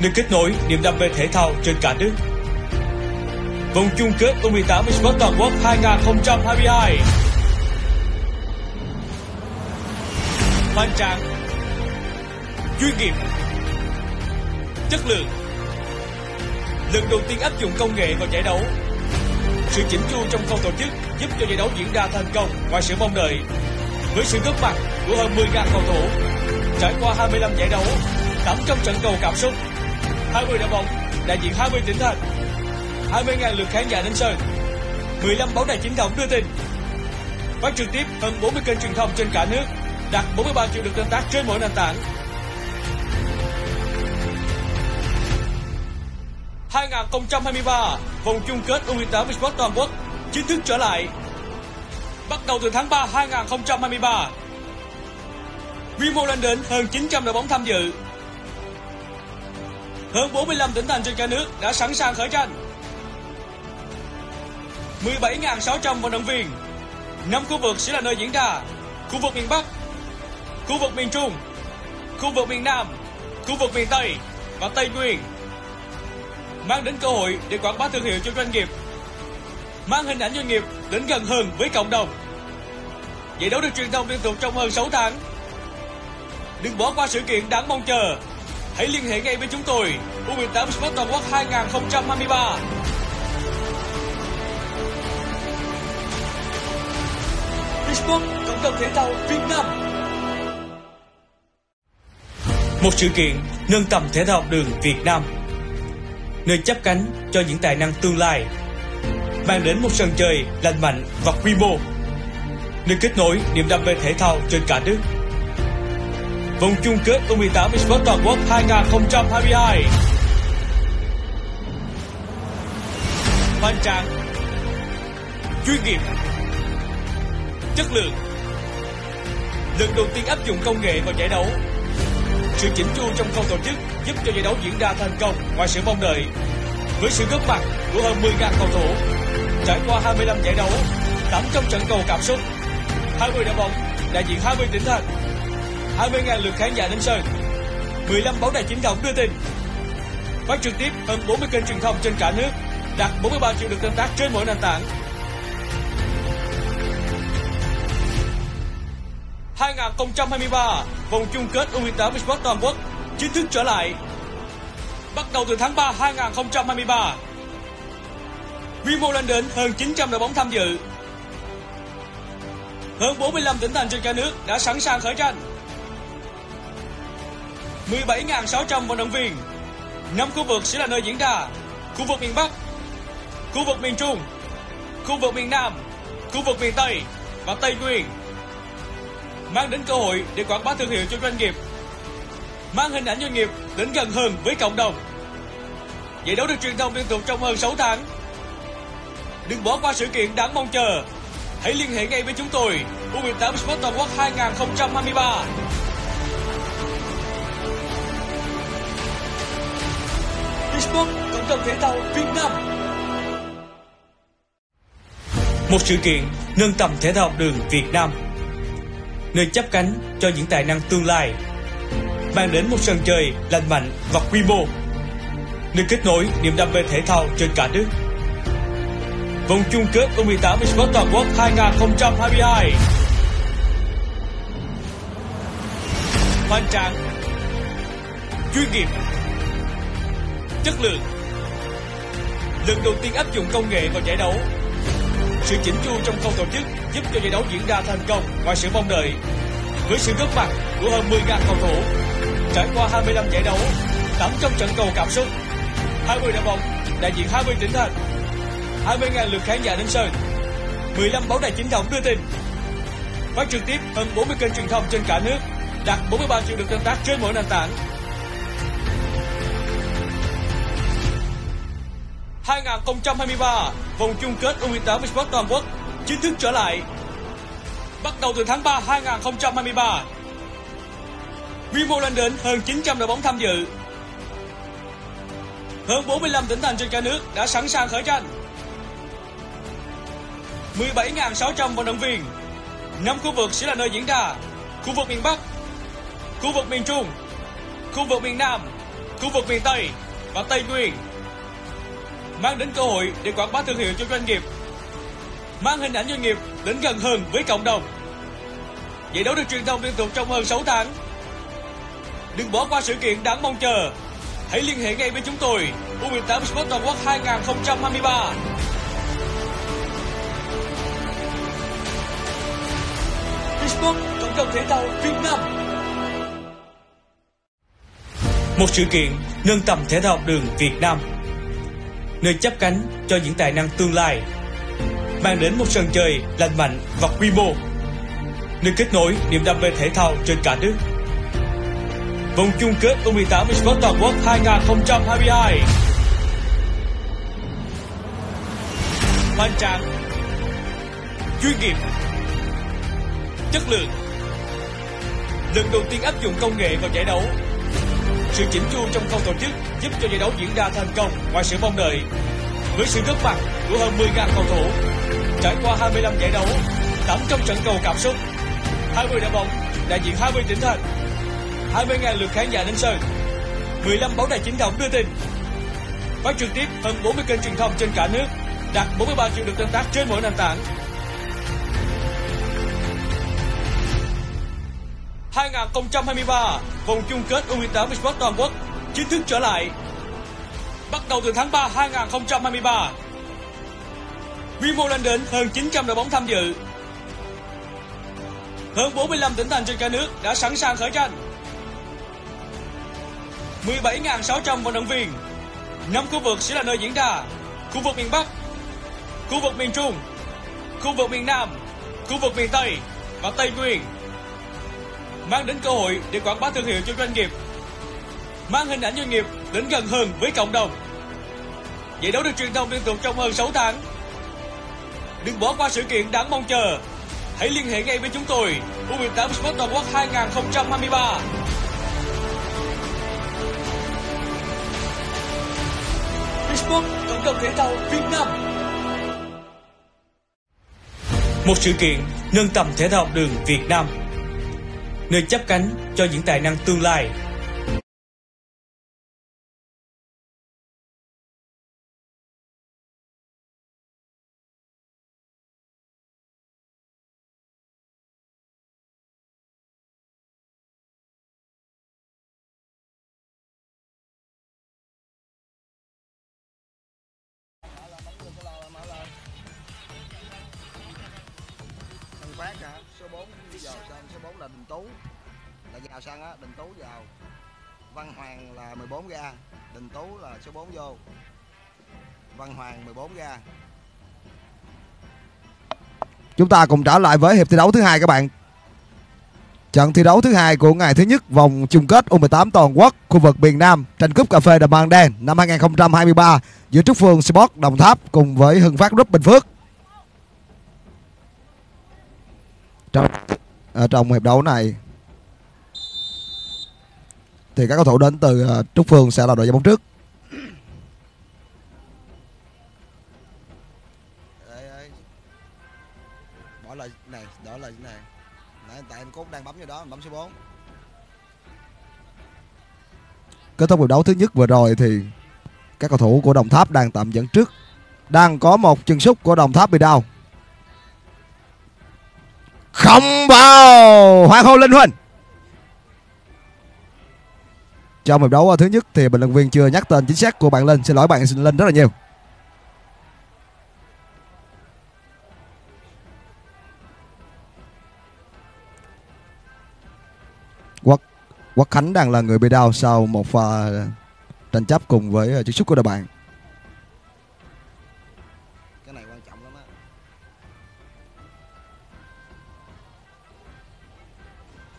Speaker 1: nơi kết nối niềm đam mê thể thao trên cả nước. Vòng chung kết U18 Esports toàn quốc 2022 hoành tráng chuyên nghiệp, chất lượng. Lần đầu tiên áp dụng công nghệ vào giải đấu sự chỉnh chu trong khâu tổ chức giúp cho giải đấu diễn ra thành công ngoài sự mong đợi. Với sự góp mặt của hơn 10.000 cầu thủ, trải qua 25 giải đấu, 800 trận cầu cảm xúc, 20 đội bóng đại diện 20 tỉnh thành, 20.000 lượt khán giả đến sân, 15 báo đài chính thống đưa tin. Phát trực tiếp hơn 40 kênh truyền thông trên cả nước, đạt 43 triệu lượt tương tác trên mỗi nền tảng. 2023 vòng chung kết U18 Esports toàn quốc chính thức trở lại. Bắt đầu từ tháng 3 2023. Quy mô lên đến hơn 900 đội bóng tham dự. Hơn 45 tỉnh thành trên cả nước đã sẵn sàng khởi tranh. 17.600 vận động viên. Năm khu vực sẽ là nơi diễn ra. Khu vực miền Bắc, khu vực miền Trung, khu vực miền Nam, khu vực miền Tây và Tây Nguyên mang đến cơ hội để quảng bá thương hiệu cho doanh nghiệp, mang hình ảnh doanh nghiệp đến gần hơn với cộng đồng. Giải đấu được truyền thông liên tục trong hơn 6 tháng. Đừng bỏ qua sự kiện đáng mong chờ. Hãy liên hệ ngay với chúng tôi U18 Sport Toàn quốc 2023. Facebook cộng đồng thể thao Việt Nam. Một sự kiện nâng tầm thể thao học đường Việt Nam nơi chấp cánh cho những tài năng tương lai. Mang đến một sân chơi lành mạnh và quy mô, nơi kết nối niềm đam mê thể thao trên cả nước. Vòng chung kết U18 Esports toàn quốc 2022 hoành tráng, chuyên nghiệp, chất lượng. Lần đầu tiên áp dụng công nghệ vào giải đấu sự chỉnh chu trong khâu tổ chức giúp cho giải đấu diễn ra thành công ngoài sự mong đợi. Với sự góp mặt của hơn 10.000 cầu thủ, trải qua 25 giải đấu, 800 trận cầu cảm xúc, 20 đội bóng đại diện 20 tỉnh thành, 20.000 lượt khán giả đến sân, 15 báo đài chính thống đưa tin. Phát trực tiếp hơn 40 kênh truyền thông trên cả nước, đạt 43 triệu lượt tương tác trên mỗi nền tảng. 2023 vòng chung kết U18 Esports toàn quốc chính thức trở lại. Bắt đầu từ tháng 3 2023. Quy mô lên đến hơn 900 đội bóng tham dự. Hơn 45 tỉnh thành trên cả nước đã sẵn sàng khởi tranh. 17.600 vận động viên. Năm khu vực sẽ là nơi diễn ra. Khu vực miền Bắc, khu vực miền Trung, khu vực miền Nam, khu vực miền Tây và Tây Nguyên. Mang đến cơ hội để quảng bá thương hiệu cho doanh nghiệp. Mang hình ảnh doanh nghiệp đến gần hơn với cộng đồng. Giải đấu được truyền thông liên tục trong hơn 6 tháng. Đừng bỏ qua sự kiện đáng mong chờ. Hãy liên hệ ngay với chúng tôi. U18 Sport Toàn quốc 2023. Esports cộng đồng thể thao Việt Nam. Một sự kiện nâng tầm thể thao học đường Việt Nam Nơi chấp cánh cho những tài năng tương lai. Mang đến một sân chơi lành mạnh và quy mô, Nơi kết nối niềm đam mê thể thao trên cả nước. Vòng chung kết U18 Esports Toàn quốc 2022 Hoành tráng Chuyên nghiệp, Chất lượng. Lần đầu tiên áp dụng công nghệ vào giải đấu sự chỉnh chu trong khâu tổ chức giúp cho giải đấu diễn ra thành công ngoài sự mong đợi. Với sự góp mặt của hơn 10.000 cầu thủ, trải qua 25 giải đấu, tắm trong trận cầu cảm xúc, 20 đội bóng đại diện 20 tỉnh thành, 20.000 lượt khán giả đến sân, 15 báo đài chính thống đưa tin. Phát trực tiếp hơn 40 kênh truyền thông trên cả nước, đạt 43 triệu lượt tương tác trên mỗi nền tảng. 2023 vòng chung kết U18 Esports toàn quốc chính thức trở lại. Bắt đầu từ tháng 3 2023. Quy mô lên đến hơn 900 đội bóng tham dự. Hơn 45 tỉnh thành trên cả nước đã sẵn sàng khởi tranh. 17.600 vận động viên. Năm khu vực sẽ là nơi diễn ra. Khu vực miền Bắc, khu vực miền Trung, khu vực miền Nam, khu vực miền Tây và Tây Nguyên mang đến cơ hội để quảng bá thương hiệu cho doanh nghiệp, mang hình ảnh doanh nghiệp đến gần hơn với cộng đồng. Giải đấu được truyền thông liên tục trong hơn 6 tháng. Đừng bỏ qua sự kiện đáng mong chờ. Hãy liên hệ ngay với chúng tôi. U18 Sport Toàn quốc 2023. Facebook cộng đồng thể thao Việt Nam. Một sự kiện nâng tầm thể thao học đường Việt Nam nơi chấp cánh cho những tài năng tương lai. Mang đến một sân chơi lành mạnh và quy mô, nơi kết nối niềm đam mê thể thao trên cả nước. Vòng chung kết U18 Esports toàn quốc 2022 hoành tráng chuyên nghiệp, chất lượng. Lần đầu tiên áp dụng công nghệ vào giải đấu sự chỉnh chu trong khâu tổ chức giúp cho giải đấu diễn ra thành công ngoài sự mong đợi. Với sự góp mặt của hơn 10.000 cầu thủ, trải qua 25 giải đấu, đắm trong trận cầu cảm xúc, 20 đội bóng đại diện 20 tỉnh thành, 20.000 lượt khán giả đến sân, 15 báo đài chính thống đưa tin. Phát trực tiếp hơn 40 kênh truyền thông trên cả nước, đạt 43 triệu lượt tương tác trên mỗi nền tảng. 2023 vòng chung kết U18 Esports toàn quốc chính thức trở lại. Bắt đầu từ tháng 3 2023. Quy mô lên đến hơn 900 đội bóng tham dự. Hơn 45 tỉnh thành trên cả nước đã sẵn sàng khởi tranh. 17.600 vận động viên. Năm khu vực sẽ là nơi diễn ra. Khu vực miền Bắc, khu vực miền Trung, khu vực miền Nam, khu vực miền Tây và Tây Nguyên mang đến cơ hội để quảng bá thương hiệu cho doanh nghiệp, mang hình ảnh doanh nghiệp đến gần hơn với cộng đồng. Giải đấu được truyền thông liên tục trong hơn 6 tháng. Đừng bỏ qua sự kiện đáng mong chờ. Hãy liên hệ ngay với chúng tôi. U18 Sport toàn quốc 2023. Facebook cộng đồng thể thao Việt Nam. Một sự kiện nâng tầm thể thao đường Việt Nam nơi chấp cánh cho những tài năng tương lai.
Speaker 2: số 4 giờ sao là Đình Tú. Là vào sân á Đình Tú vào Văn Hoàng là 14 ra Đình Tú là số 4 vô. Văn Hoàng 14 ra Chúng ta cùng trở lại với hiệp thi đấu thứ hai các bạn. Trận thi đấu thứ hai của ngày thứ nhất vòng chung kết U18 toàn quốc khu vực miền Nam tranh cúp cà phê Đầm Mang Đen năm 2023 giữa Trúc Phương Sport Đồng Tháp cùng với Hưng Phát Group Bình Phước. Trong, ở trong hiệp đấu này thì các cầu thủ đến từ ờ, Trúc Phương sẽ là đội giành bóng trước. Bỏ lại này, đó là này. Nãy tại anh Cốt đang bấm vô đó, bấm số 4. Kết thúc hiệp đấu thứ nhất vừa rồi thì các cầu thủ của Đồng Tháp đang tạm dẫn trước. Đang có một chân sút của Đồng Tháp bị đau. Không vào Hoàng hôn Linh Huynh. Trong hiệp đấu à, thứ nhất thì bình luận viên chưa nhắc tên chính xác của bạn Linh. Xin lỗi bạn, xin Linh rất là nhiều. Quốc Quốc Khánh đang là người bị đau sau một pha tranh chấp cùng với à, chiếc xúc của đội bạn.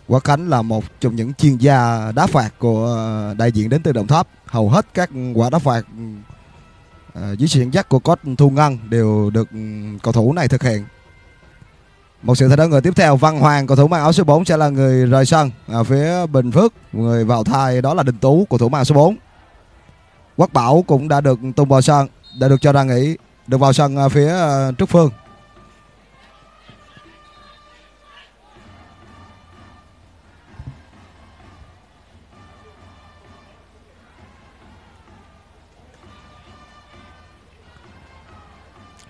Speaker 2: Quá Khánh là một trong những chuyên gia đá phạt của ờ, đại diện đến từ Đồng Tháp. Hầu hết các quả đá phạt ừ, ờ, dưới sự dẫn dắt của coach Thu Ngân đều được ừ, cầu thủ này thực hiện. Một sự thay đổi người tiếp theo, Văn Hoàng, cầu thủ mang áo số 4 sẽ là người rời sân ở phía Bình Phước người vào thay đó là Đình Tú, cầu thủ mang áo số 4 Quốc Bảo cũng đã được tung vào sân, đã được cho ra nghỉ, được vào sân ở phía ờ, Trúc Phương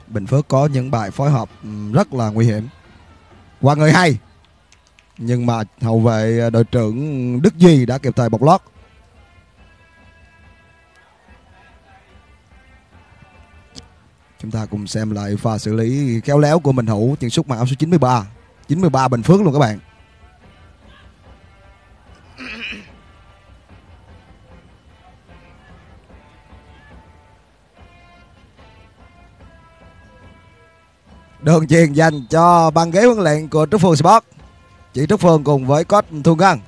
Speaker 2: Bình Phước có những bài phối hợp ừ, rất là nguy hiểm. Qua người hay, nhưng mà hậu vệ ờ, đội trưởng Đức Duy đã kịp thời bọc lót. Chúng ta cùng xem lại pha xử lý khéo léo của Minh Hữu chân sút mã áo số 93 93 Bình Phước luôn các bạn. Đường truyền dành cho băng ghế huấn luyện của Trúc Phương Sport. Chị Trúc Phương cùng với coach Thu Ngân.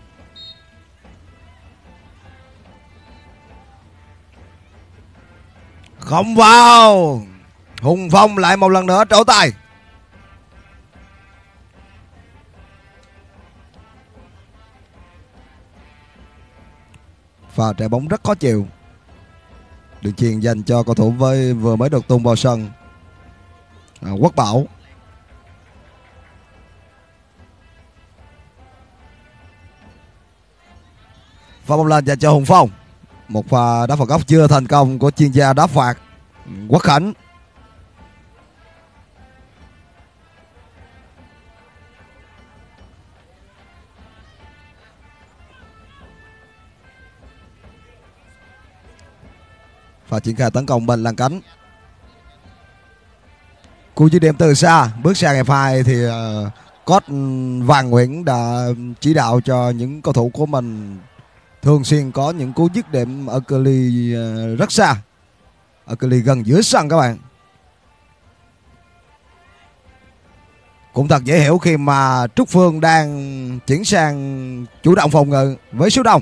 Speaker 2: Không vào. Hùng Phong lại một lần nữa trổ tài. Và trẻ bóng rất khó chịu. Đường truyền dành cho cầu thủ với vừa mới được tung vào sân à, Quốc Bảo. Pha bóng lên dành cho Hùng Phong. Một pha đá phạt góc chưa thành công của chuyên gia đá phạt ừ, Quốc Khánh. Và triển khai tấn công bên làng cánh. Cú dứt điểm từ xa. Bước sang hiệp 2 thì uh, Vàng Nguyễn đã chỉ đạo cho những cầu thủ của mình Thường xuyên có những cú dứt điểm ở cự ly uh, rất xa Ở cự ly gần giữa sân các bạn. Cũng thật dễ hiểu khi mà Trúc Phương đang chuyển sang chủ động phòng ngự với số đông.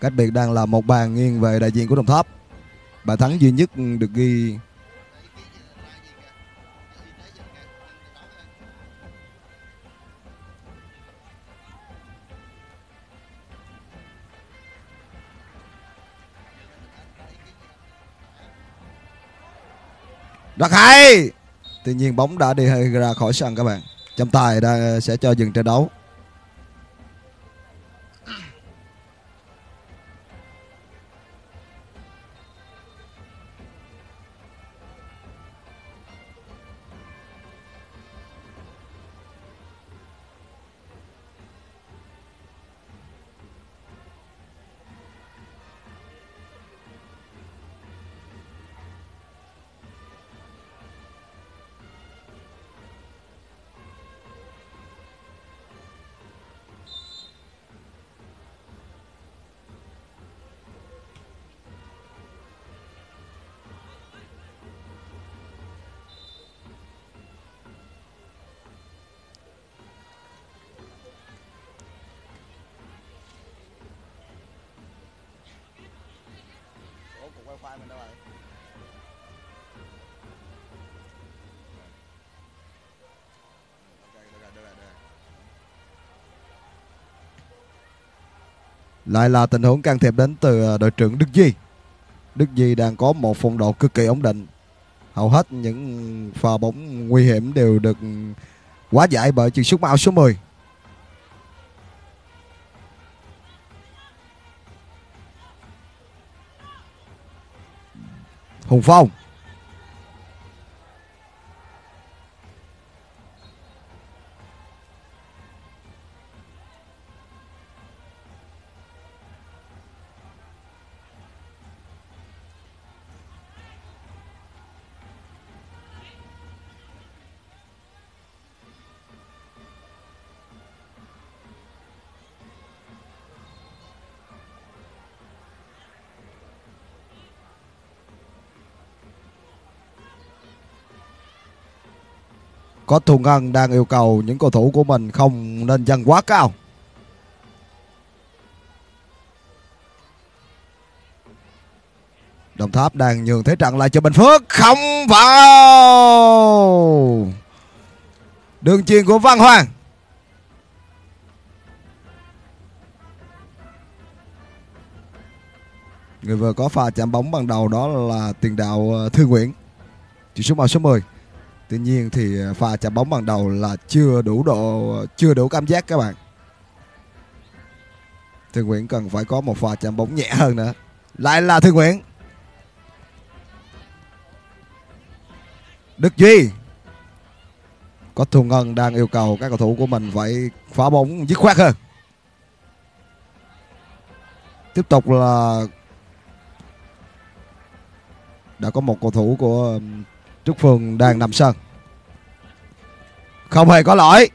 Speaker 2: Cách biệt đang là một bàn nghiêng về đại diện của Đồng Tháp. Bàn thắng duy nhất được ghi Rất hay. Tuy nhiên bóng đã đi hơi ra khỏi sân các bạn. Trọng tài đang sẽ cho dừng trận đấu. Lại là tình huống can thiệp đến từ ờ, đội trưởng Đức Duy. Đức Duy đang có một phong độ cực kỳ ổn định. Hầu hết những pha bóng nguy hiểm đều được quá giải bởi chân sút áo số 10 Hùng Phong. Có Thu Ngân đang yêu cầu những cầu thủ của mình không nên dâng quá cao. Đồng Tháp đang nhường thế trận lại cho Bình Phước không vào. Đường chuyền của Văn Hoàng. Người vừa có pha chạm bóng ban đầu đó là tiền đạo ờ, Thư Nguyễn. Chỉ số màu số 10 tuy nhiên thì à, pha chạm bóng ban đầu là chưa đủ độ, chưa đủ cảm giác các bạn. Thư Nguyễn cần phải có một pha chạm bóng nhẹ hơn nữa. Lại là Thư Nguyễn. Đức Duy. Có Thu Ngân đang yêu cầu các cầu thủ của mình phải phá bóng, dứt khoát hơn. Tiếp tục là, đã có một cầu thủ của Trúc Phương đang nằm sân. Không hề có lỗi.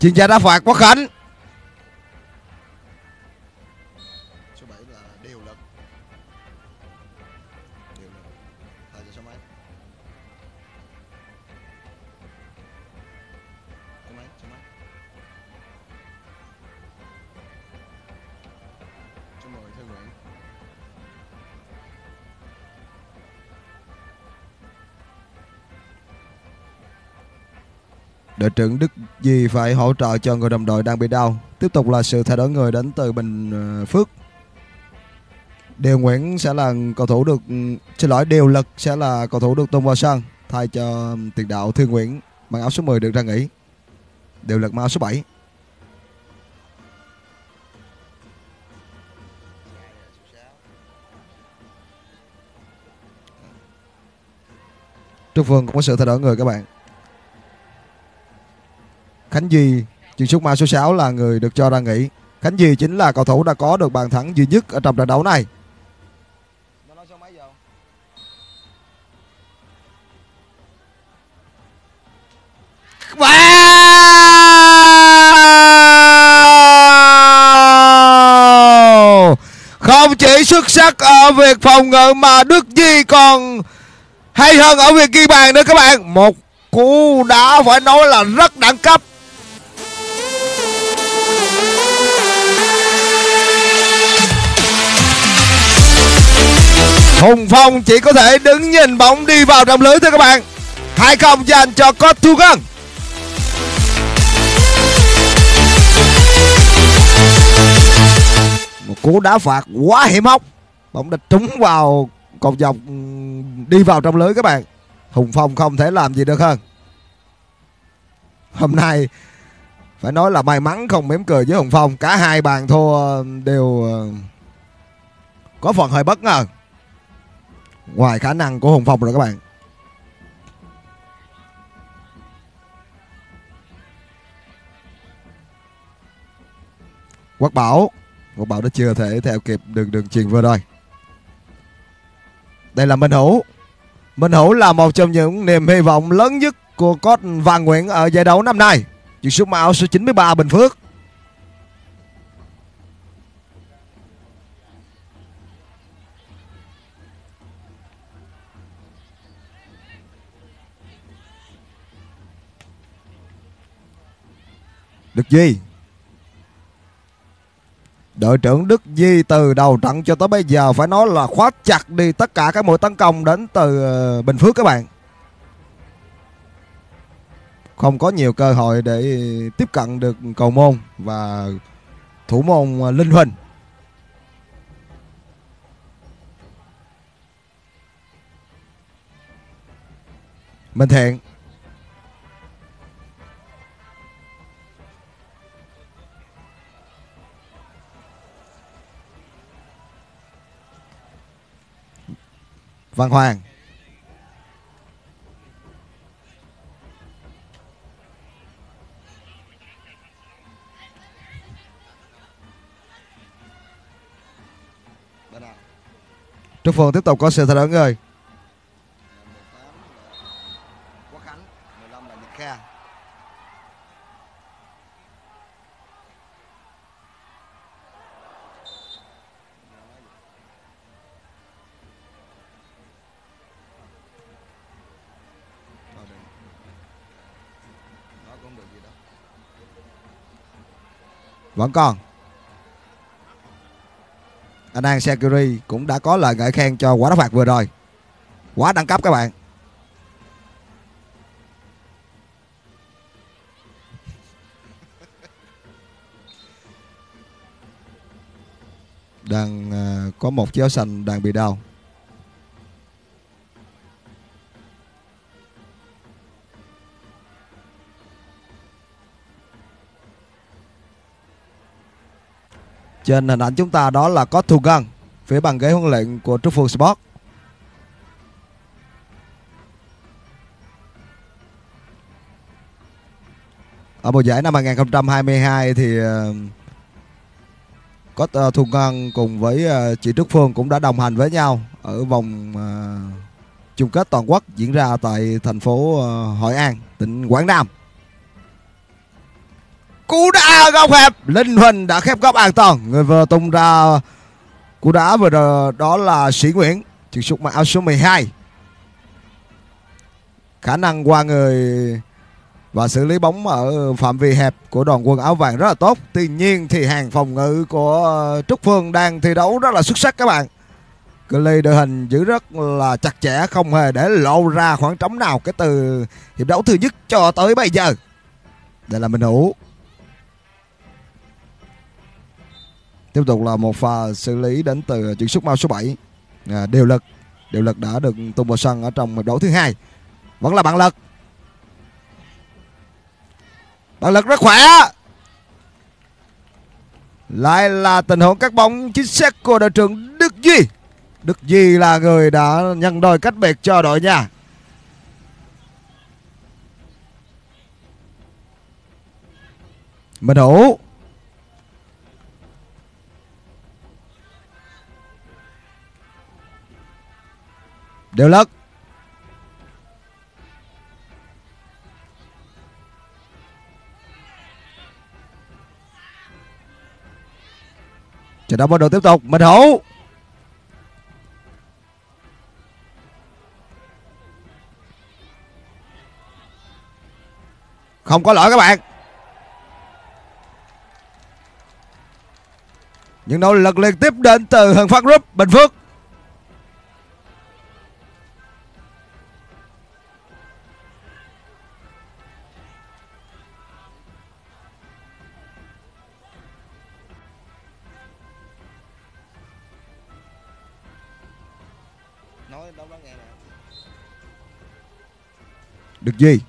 Speaker 2: Chuyên gia đá phạt Quốc Khánh. Đội trưởng Đức Duy phải hỗ trợ cho người đồng đội đang bị đau. Tiếp tục là sự thay đổi người đến từ Bình ờ, Phước. Điều Nguyễn sẽ là cầu thủ được ừ, xin lỗi, Điều Lực sẽ là cầu thủ được tung vào sân, thay cho ừ, tiền đạo Thương Nguyễn mang áo số 10 được ra nghỉ. Điều Lực mang áo số 7. Trúc Phương cũng có sự thay đổi người các bạn. Khánh Duy chuyển sút ma số 6 là người được cho ra nghỉ. Khánh Duy chính là cầu thủ đã có được bàn thắng duy nhất ở trong trận đấu này. Wow! Không chỉ xuất sắc ở việc phòng ngự mà Đức Duy còn hay hơn ở việc ghi bàn nữa các bạn. Một cú đá phải nói là rất đẳng cấp. Hùng Phong chỉ có thể đứng nhìn bóng đi vào trong lưới thôi các bạn. Hai không dành cho Cốt Thu Ngân. Một cú đá phạt quá hiểm hóc. Bóng đã trúng vào cột dọc ừ, đi vào trong lưới các bạn. Hùng Phong không thể làm gì được hơn. Hôm nay, phải nói là may mắn không mỉm cười với Hùng Phong. Cả hai bàn thua đều ừ, có phần hơi bất ngờ. Ngoài khả năng của Hùng Phong rồi các bạn. Quốc Bảo Quốc Bảo đã chưa thể theo kịp đường đường truyền vừa rồi Đây là Minh Hữu Minh Hữu là một trong những niềm hy vọng lớn nhất của cốt Văn Nguyễn ở giải đấu năm nay. Chiếc số áo số 93 Bình Phước. Đức Duy. Đội trưởng Đức Di từ đầu trận cho tới bây giờ phải nói là khóa chặt đi tất cả các mũi tấn công đến từ ờ, Bình Phước các bạn. Không có nhiều cơ hội để tiếp cận được cầu môn và thủ môn ờ, Linh Huỳnh. Minh Thiện. Văn Hoàng. Trúc Phương tiếp tục có sự thay đổi người. Vẫn còn. Anh An Sekiri cũng đã có lời ngợi khen cho quả đá phạt vừa rồi. Quá đẳng cấp các bạn. Đang à, có một chiếu xanh đang bị đau. Trên hình ảnh chúng ta đó là có Thu Ngân phía bàn ghế huấn luyện của Trúc Phương Sport. Ở mùa giải năm 2022 thì ờ, có ờ, Thu Ngân cùng với ờ, chị Trúc Phương cũng đã đồng hành với nhau ở vòng chung kết toàn quốc diễn ra tại thành phố Hội An, tỉnh Quảng Nam. Cú đá góc hẹp Linh Huỳnh đã khép góc an toàn. Người vừa tung ra cú đá vừa đó, đó là Sĩ Nguyễn Chuyển sút mặc áo số 12 Khả năng qua người Và xử lý bóng ở phạm vi hẹp Của đoàn quân áo vàng rất là tốt. Tuy nhiên thì hàng phòng ngự của Trúc Phương Đang thi đấu rất là xuất sắc các bạn. Cự ly đội hình giữ rất là chặt chẽ Không hề để lộ ra khoảng trống nào Cái từ hiệp đấu thứ nhất cho tới bây giờ. Đây là Minh Hữu. Tiếp tục là một pha xử lý đến từ chuyển xuất mau số 7 à, Điều lực Điều lực đã được tung vào sân ở trong hiệp đấu thứ hai. Vẫn là bạn lực. Bạn lực rất khỏe. Lại là tình huống cắt bóng chính xác của đội trưởng Đức Duy. Đức Duy là người đã nhân đôi cách biệt cho đội nhà Minh Hữu. Đều lực Trận đấu bắt đầu tiếp tục. Minh Hữu Không có lỗi các bạn. Những nỗ lực liên tiếp đến từ Hưng Phát Group, Bình Phước. Được gì?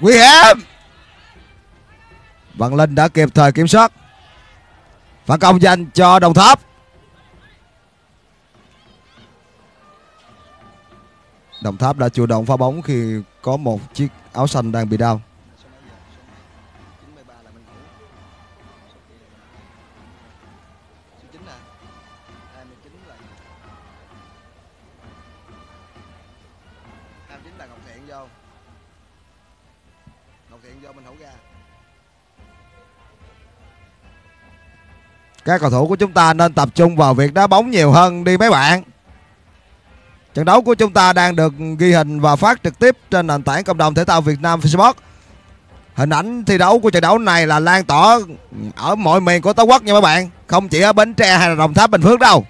Speaker 2: Nguy hiểm! Văn Linh đã kịp thời kiểm soát. Phản công dành cho Đồng Tháp. Đồng Tháp đã chủ động phá bóng khi có một chiếc áo xanh đang bị đau. Các cầu thủ của chúng ta nên tập trung vào việc đá bóng nhiều hơn đi mấy bạn. Trận đấu của chúng ta đang được ghi hình và phát trực tiếp trên nền tảng cộng đồng thể thao Việt Nam Facebook. Hình ảnh thi đấu của trận đấu này là lan tỏa ở mọi miền của Tổ quốc nha các bạn, không chỉ ở Bến Tre hay là Đồng Tháp Bình Phước đâu.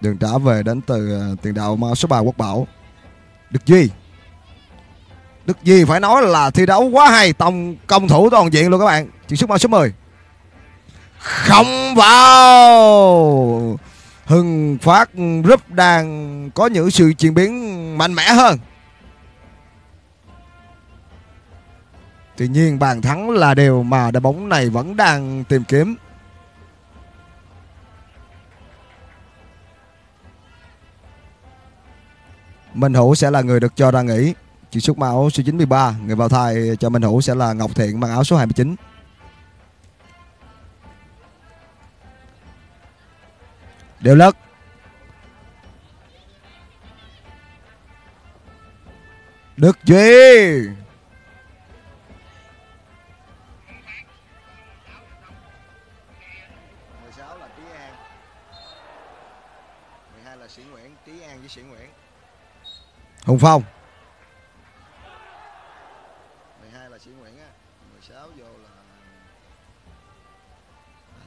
Speaker 2: Đường trả về đến từ ờ, tiền đạo số 3 Quốc Bảo. Đức Duy. Đức Duy phải nói là thi đấu quá hay, tổng công thủ toàn diện luôn các bạn. Chuyển xuất mang số 10 không vào. Hưng Phát Group đang có những sự chuyển biến mạnh mẽ hơn. Tuy nhiên bàn thắng là điều mà đội bóng này vẫn đang tìm kiếm. Minh Hữu sẽ là người được cho ra nghỉ. Chỉ xuất mã áo số 93 Người vào thay cho Minh Hữu sẽ là Ngọc Thiện mang áo số 29 Điều lất. Đức Duy. mười sáu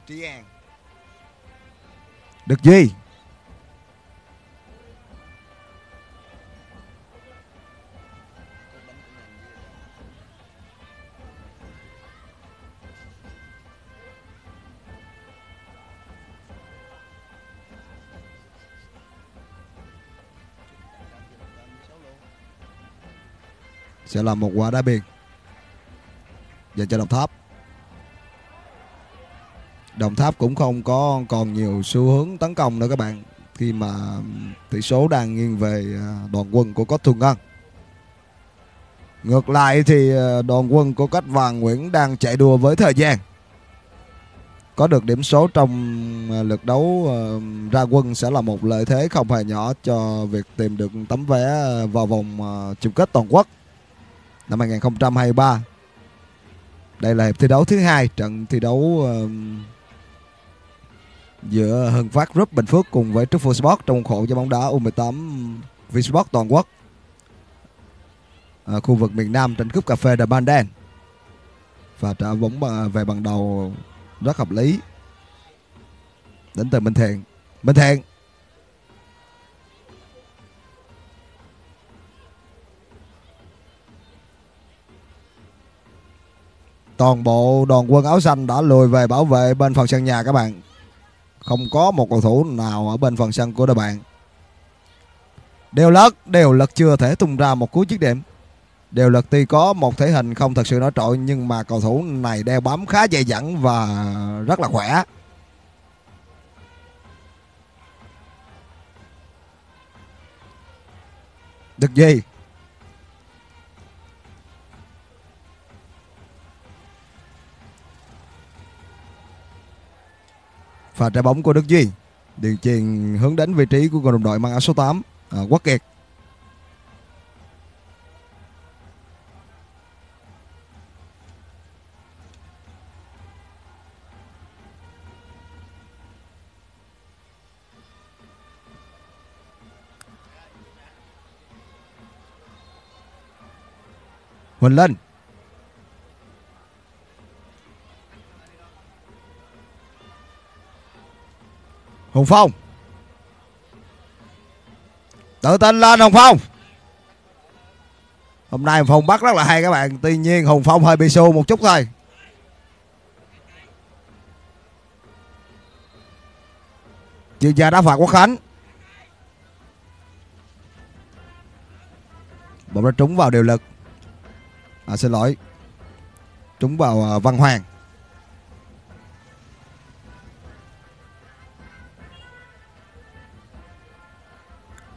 Speaker 2: Trí An Đức Duy. Sẽ là một quả đá biên dành cho đồng tháp đồng tháp cũng không có còn nhiều xu hướng tấn công nữa các bạn. Khi mà tỷ số đang nghiêng về à, đoàn quân của Cốt Thuần Ngân. Ngược lại thì à, đoàn quân của Cách Vàng Nguyễn đang chạy đua với thời gian. Có được điểm số trong à, lượt đấu ra quân sẽ là một lợi thế không hề nhỏ cho việc tìm được tấm vé vào vòng chung kết toàn quốc. Năm 2023. Đây là hiệp thi đấu thứ hai, trận thi đấu giữa Hưng Phát Group Bình Phước cùng với Trúc Phù Sport trong khuôn khổ cho bóng đá U18 Vsport toàn quốc. Ở khu vực miền Nam trên cúp cà phê The Bandan. Và trả bóng về bằng đầu rất hợp lý. Đến từ Minh Thiện. Minh Thiện toàn bộ đoàn quân áo xanh đã lùi về bảo vệ bên phần sân nhà các bạn không có một cầu thủ nào ở bên phần sân của đội bạn. Đều lật đều lật chưa thể tung ra một cú dứt điểm. Đều lật tuy có một thể hình không thật sự nổi trội, nhưng mà cầu thủ này đeo bám khá dày dẳng và rất là khỏe. Được gì? Pha trái bóng của Đức Duy Đường chuyền hướng đến vị trí của cầu đồng đội mang áo số 8 à, Quốc Kiệt. Huỳnh Linh Hùng Phong. Tự tin lên, Hùng Phong. Hôm nay Hùng Phong bắt rất là hay các bạn. Tuy nhiên, Hùng Phong hơi bị xô một chút thôi. Chuyên gia đá phạt Quốc Khánh. Bóng đã trúng vào điều lực. À xin lỗi. Trúng vào à, Văn Hoàng.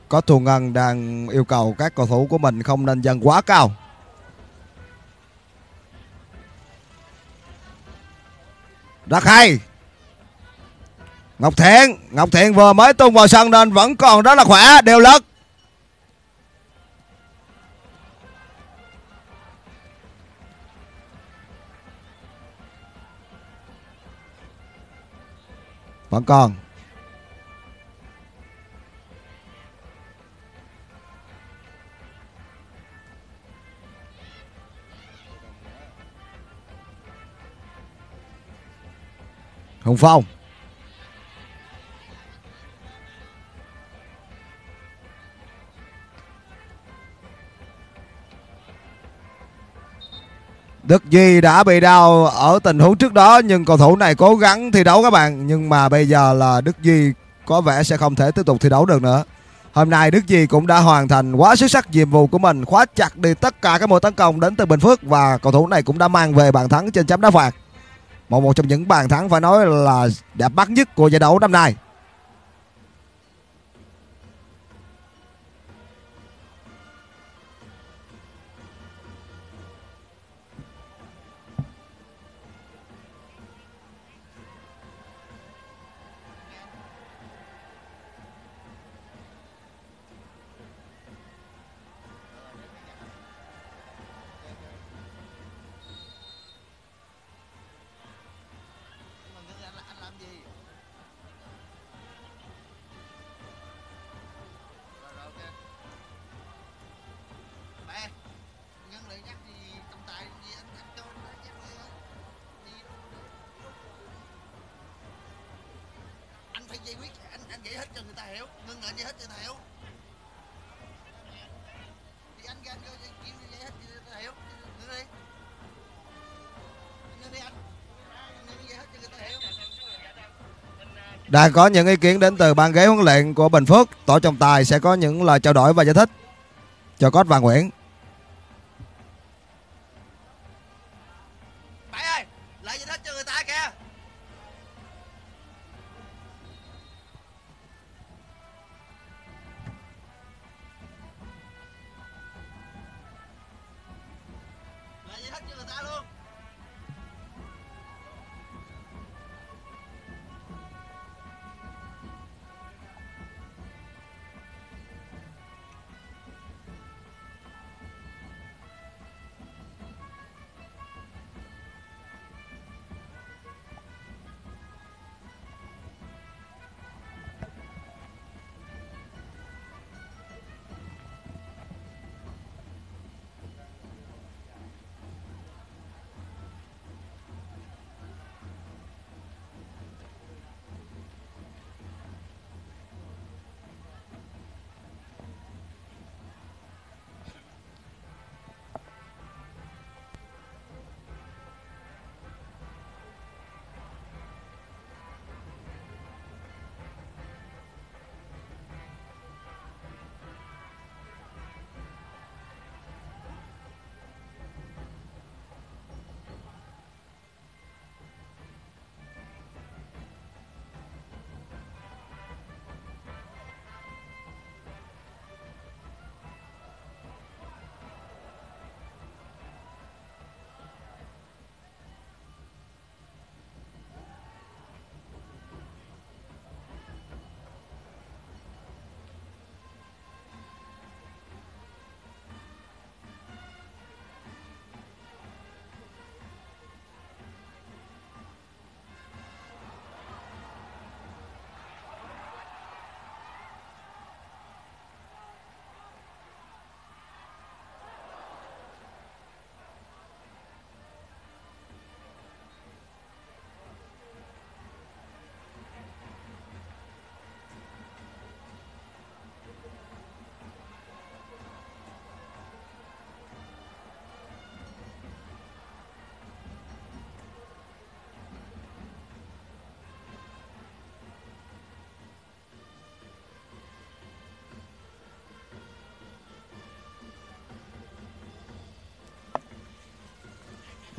Speaker 2: Có thu ngân đang yêu cầu các cầu thủ của mình không nên dâng quá cao. Rất hay. Ngọc thiện ngọc thiện vừa mới tung vào sân nên vẫn còn rất là khỏe, đều lực. Vẫn còn. Hồng Phong Đức Duy đã bị đau ở tình huống trước đó, nhưng cầu thủ này cố gắng thi đấu các bạn nhưng mà bây giờ là Đức Duy có vẻ sẽ không thể tiếp tục thi đấu được nữa. Hôm nay Đức Duy cũng đã hoàn thành quá xuất sắc nhiệm vụ của mình, khóa chặt đi tất cả các mùa tấn công đến từ Bình Phước và cầu thủ này cũng đã mang về bàn thắng trên chấm đá phạt. Một một trong những bàn thắng phải nói là đẹp mắt nhất của giải đấu năm nay. Đang có những ý kiến đến từ ban ghế huấn luyện của Bình Phước. Tổ trọng tài sẽ có những lời trao đổi và giải thích cho Cốt và Nguyễn.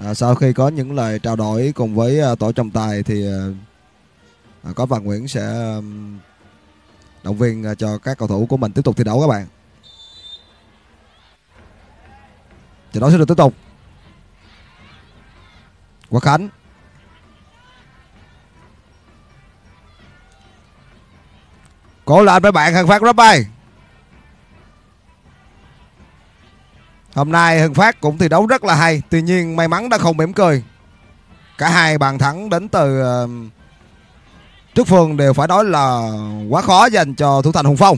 Speaker 2: À, sau khi có những lời trao đổi cùng với à, tổ trọng tài thì à, à có Văn Nguyễn sẽ à, động viên à, cho các cầu thủ của mình tiếp tục thi đấu các bạn. Trận đấu sẽ được tiếp tục. Quốc Khánh Cố lên với bạn Hằng Phát Rabay Hôm nay Hưng Phát cũng thi đấu rất là hay Tuy nhiên may mắn đã không mỉm cười. Cả hai bàn thắng đến từ uh, trước phương đều phải nói là quá khó dành cho thủ thành hùng phong.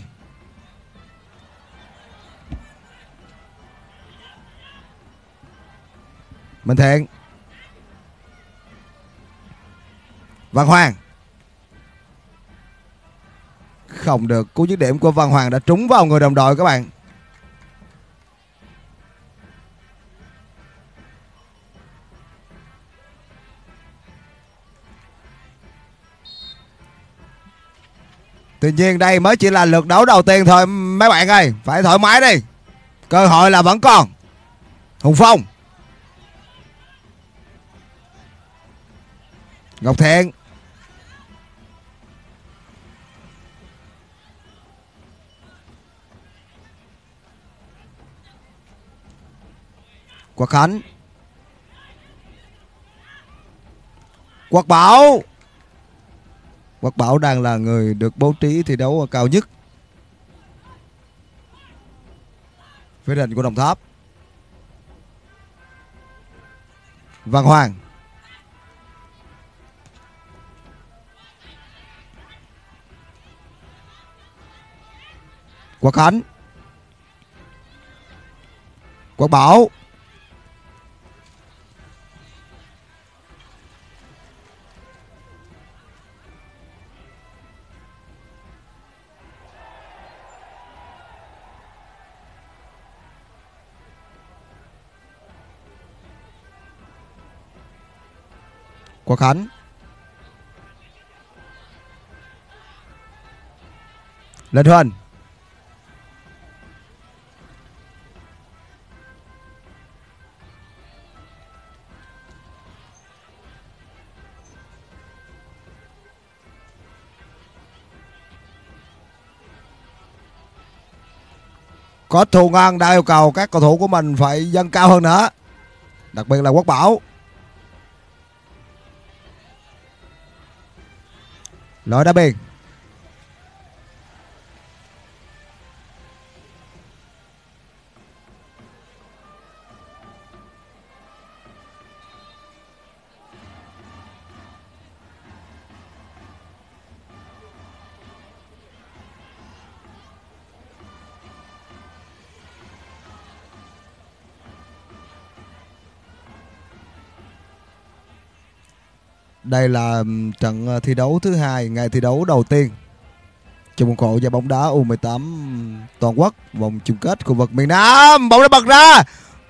Speaker 2: Minh thiện. Văn hoàng. Không được cú dứt điểm của văn hoàng đã trúng vào người đồng đội các bạn. Tuy nhiên đây mới chỉ là lượt đấu đầu tiên thôi, mấy bạn ơi, Phải thoải mái đi. Cơ hội là vẫn còn. Hùng Phong. Ngọc Thiện. Quốc Khánh. Quốc Bảo. Quốc Bảo đang là người được bố trí thi đấu cao nhất. Phía đền của Đồng Tháp. Văn Hoàng. Quốc Khánh. Quốc Bảo. Của Khánh Lên Huân Có thù ngon đã yêu cầu các cầu thủ của mình phải dâng cao hơn nữa, Đặc biệt là Quốc Bảo. Lối đá biên Đây là trận ờ, thi đấu thứ hai, ngày thi đấu đầu tiên trong khuôn khổ giải bóng đá U18 toàn quốc vòng chung kết khu vực miền Nam. Bóng đã bật ra.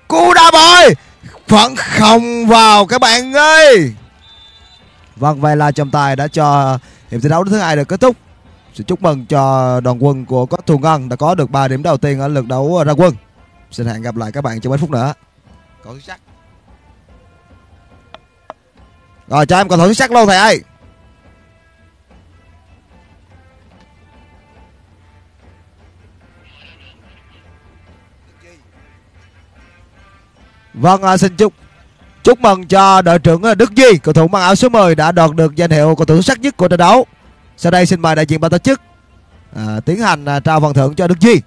Speaker 2: Cú đá bồi vẫn không vào các bạn ơi. Vâng, vậy là trọng tài đã cho hiệp thi đấu thứ hai được kết thúc. Xin chúc mừng cho đoàn quân của có Thù Ngân đã có được 3 điểm đầu tiên ở lượt đấu ờ, ra quân. Xin hẹn gặp lại các bạn trong ít phút nữa. Còn sắc. Rồi cho em cầu thủ xuất sắc luôn thầy ơi. Vâng, à, xin chúc chúc mừng cho đội trưởng à, Đức Duy, cầu thủ mang áo số 10 đã đoạt được danh hiệu cầu thủ xuất sắc nhất của trận đấu. Sau đây xin mời đại diện ban tổ chức à, tiến hành à, trao phần thưởng cho Đức Duy.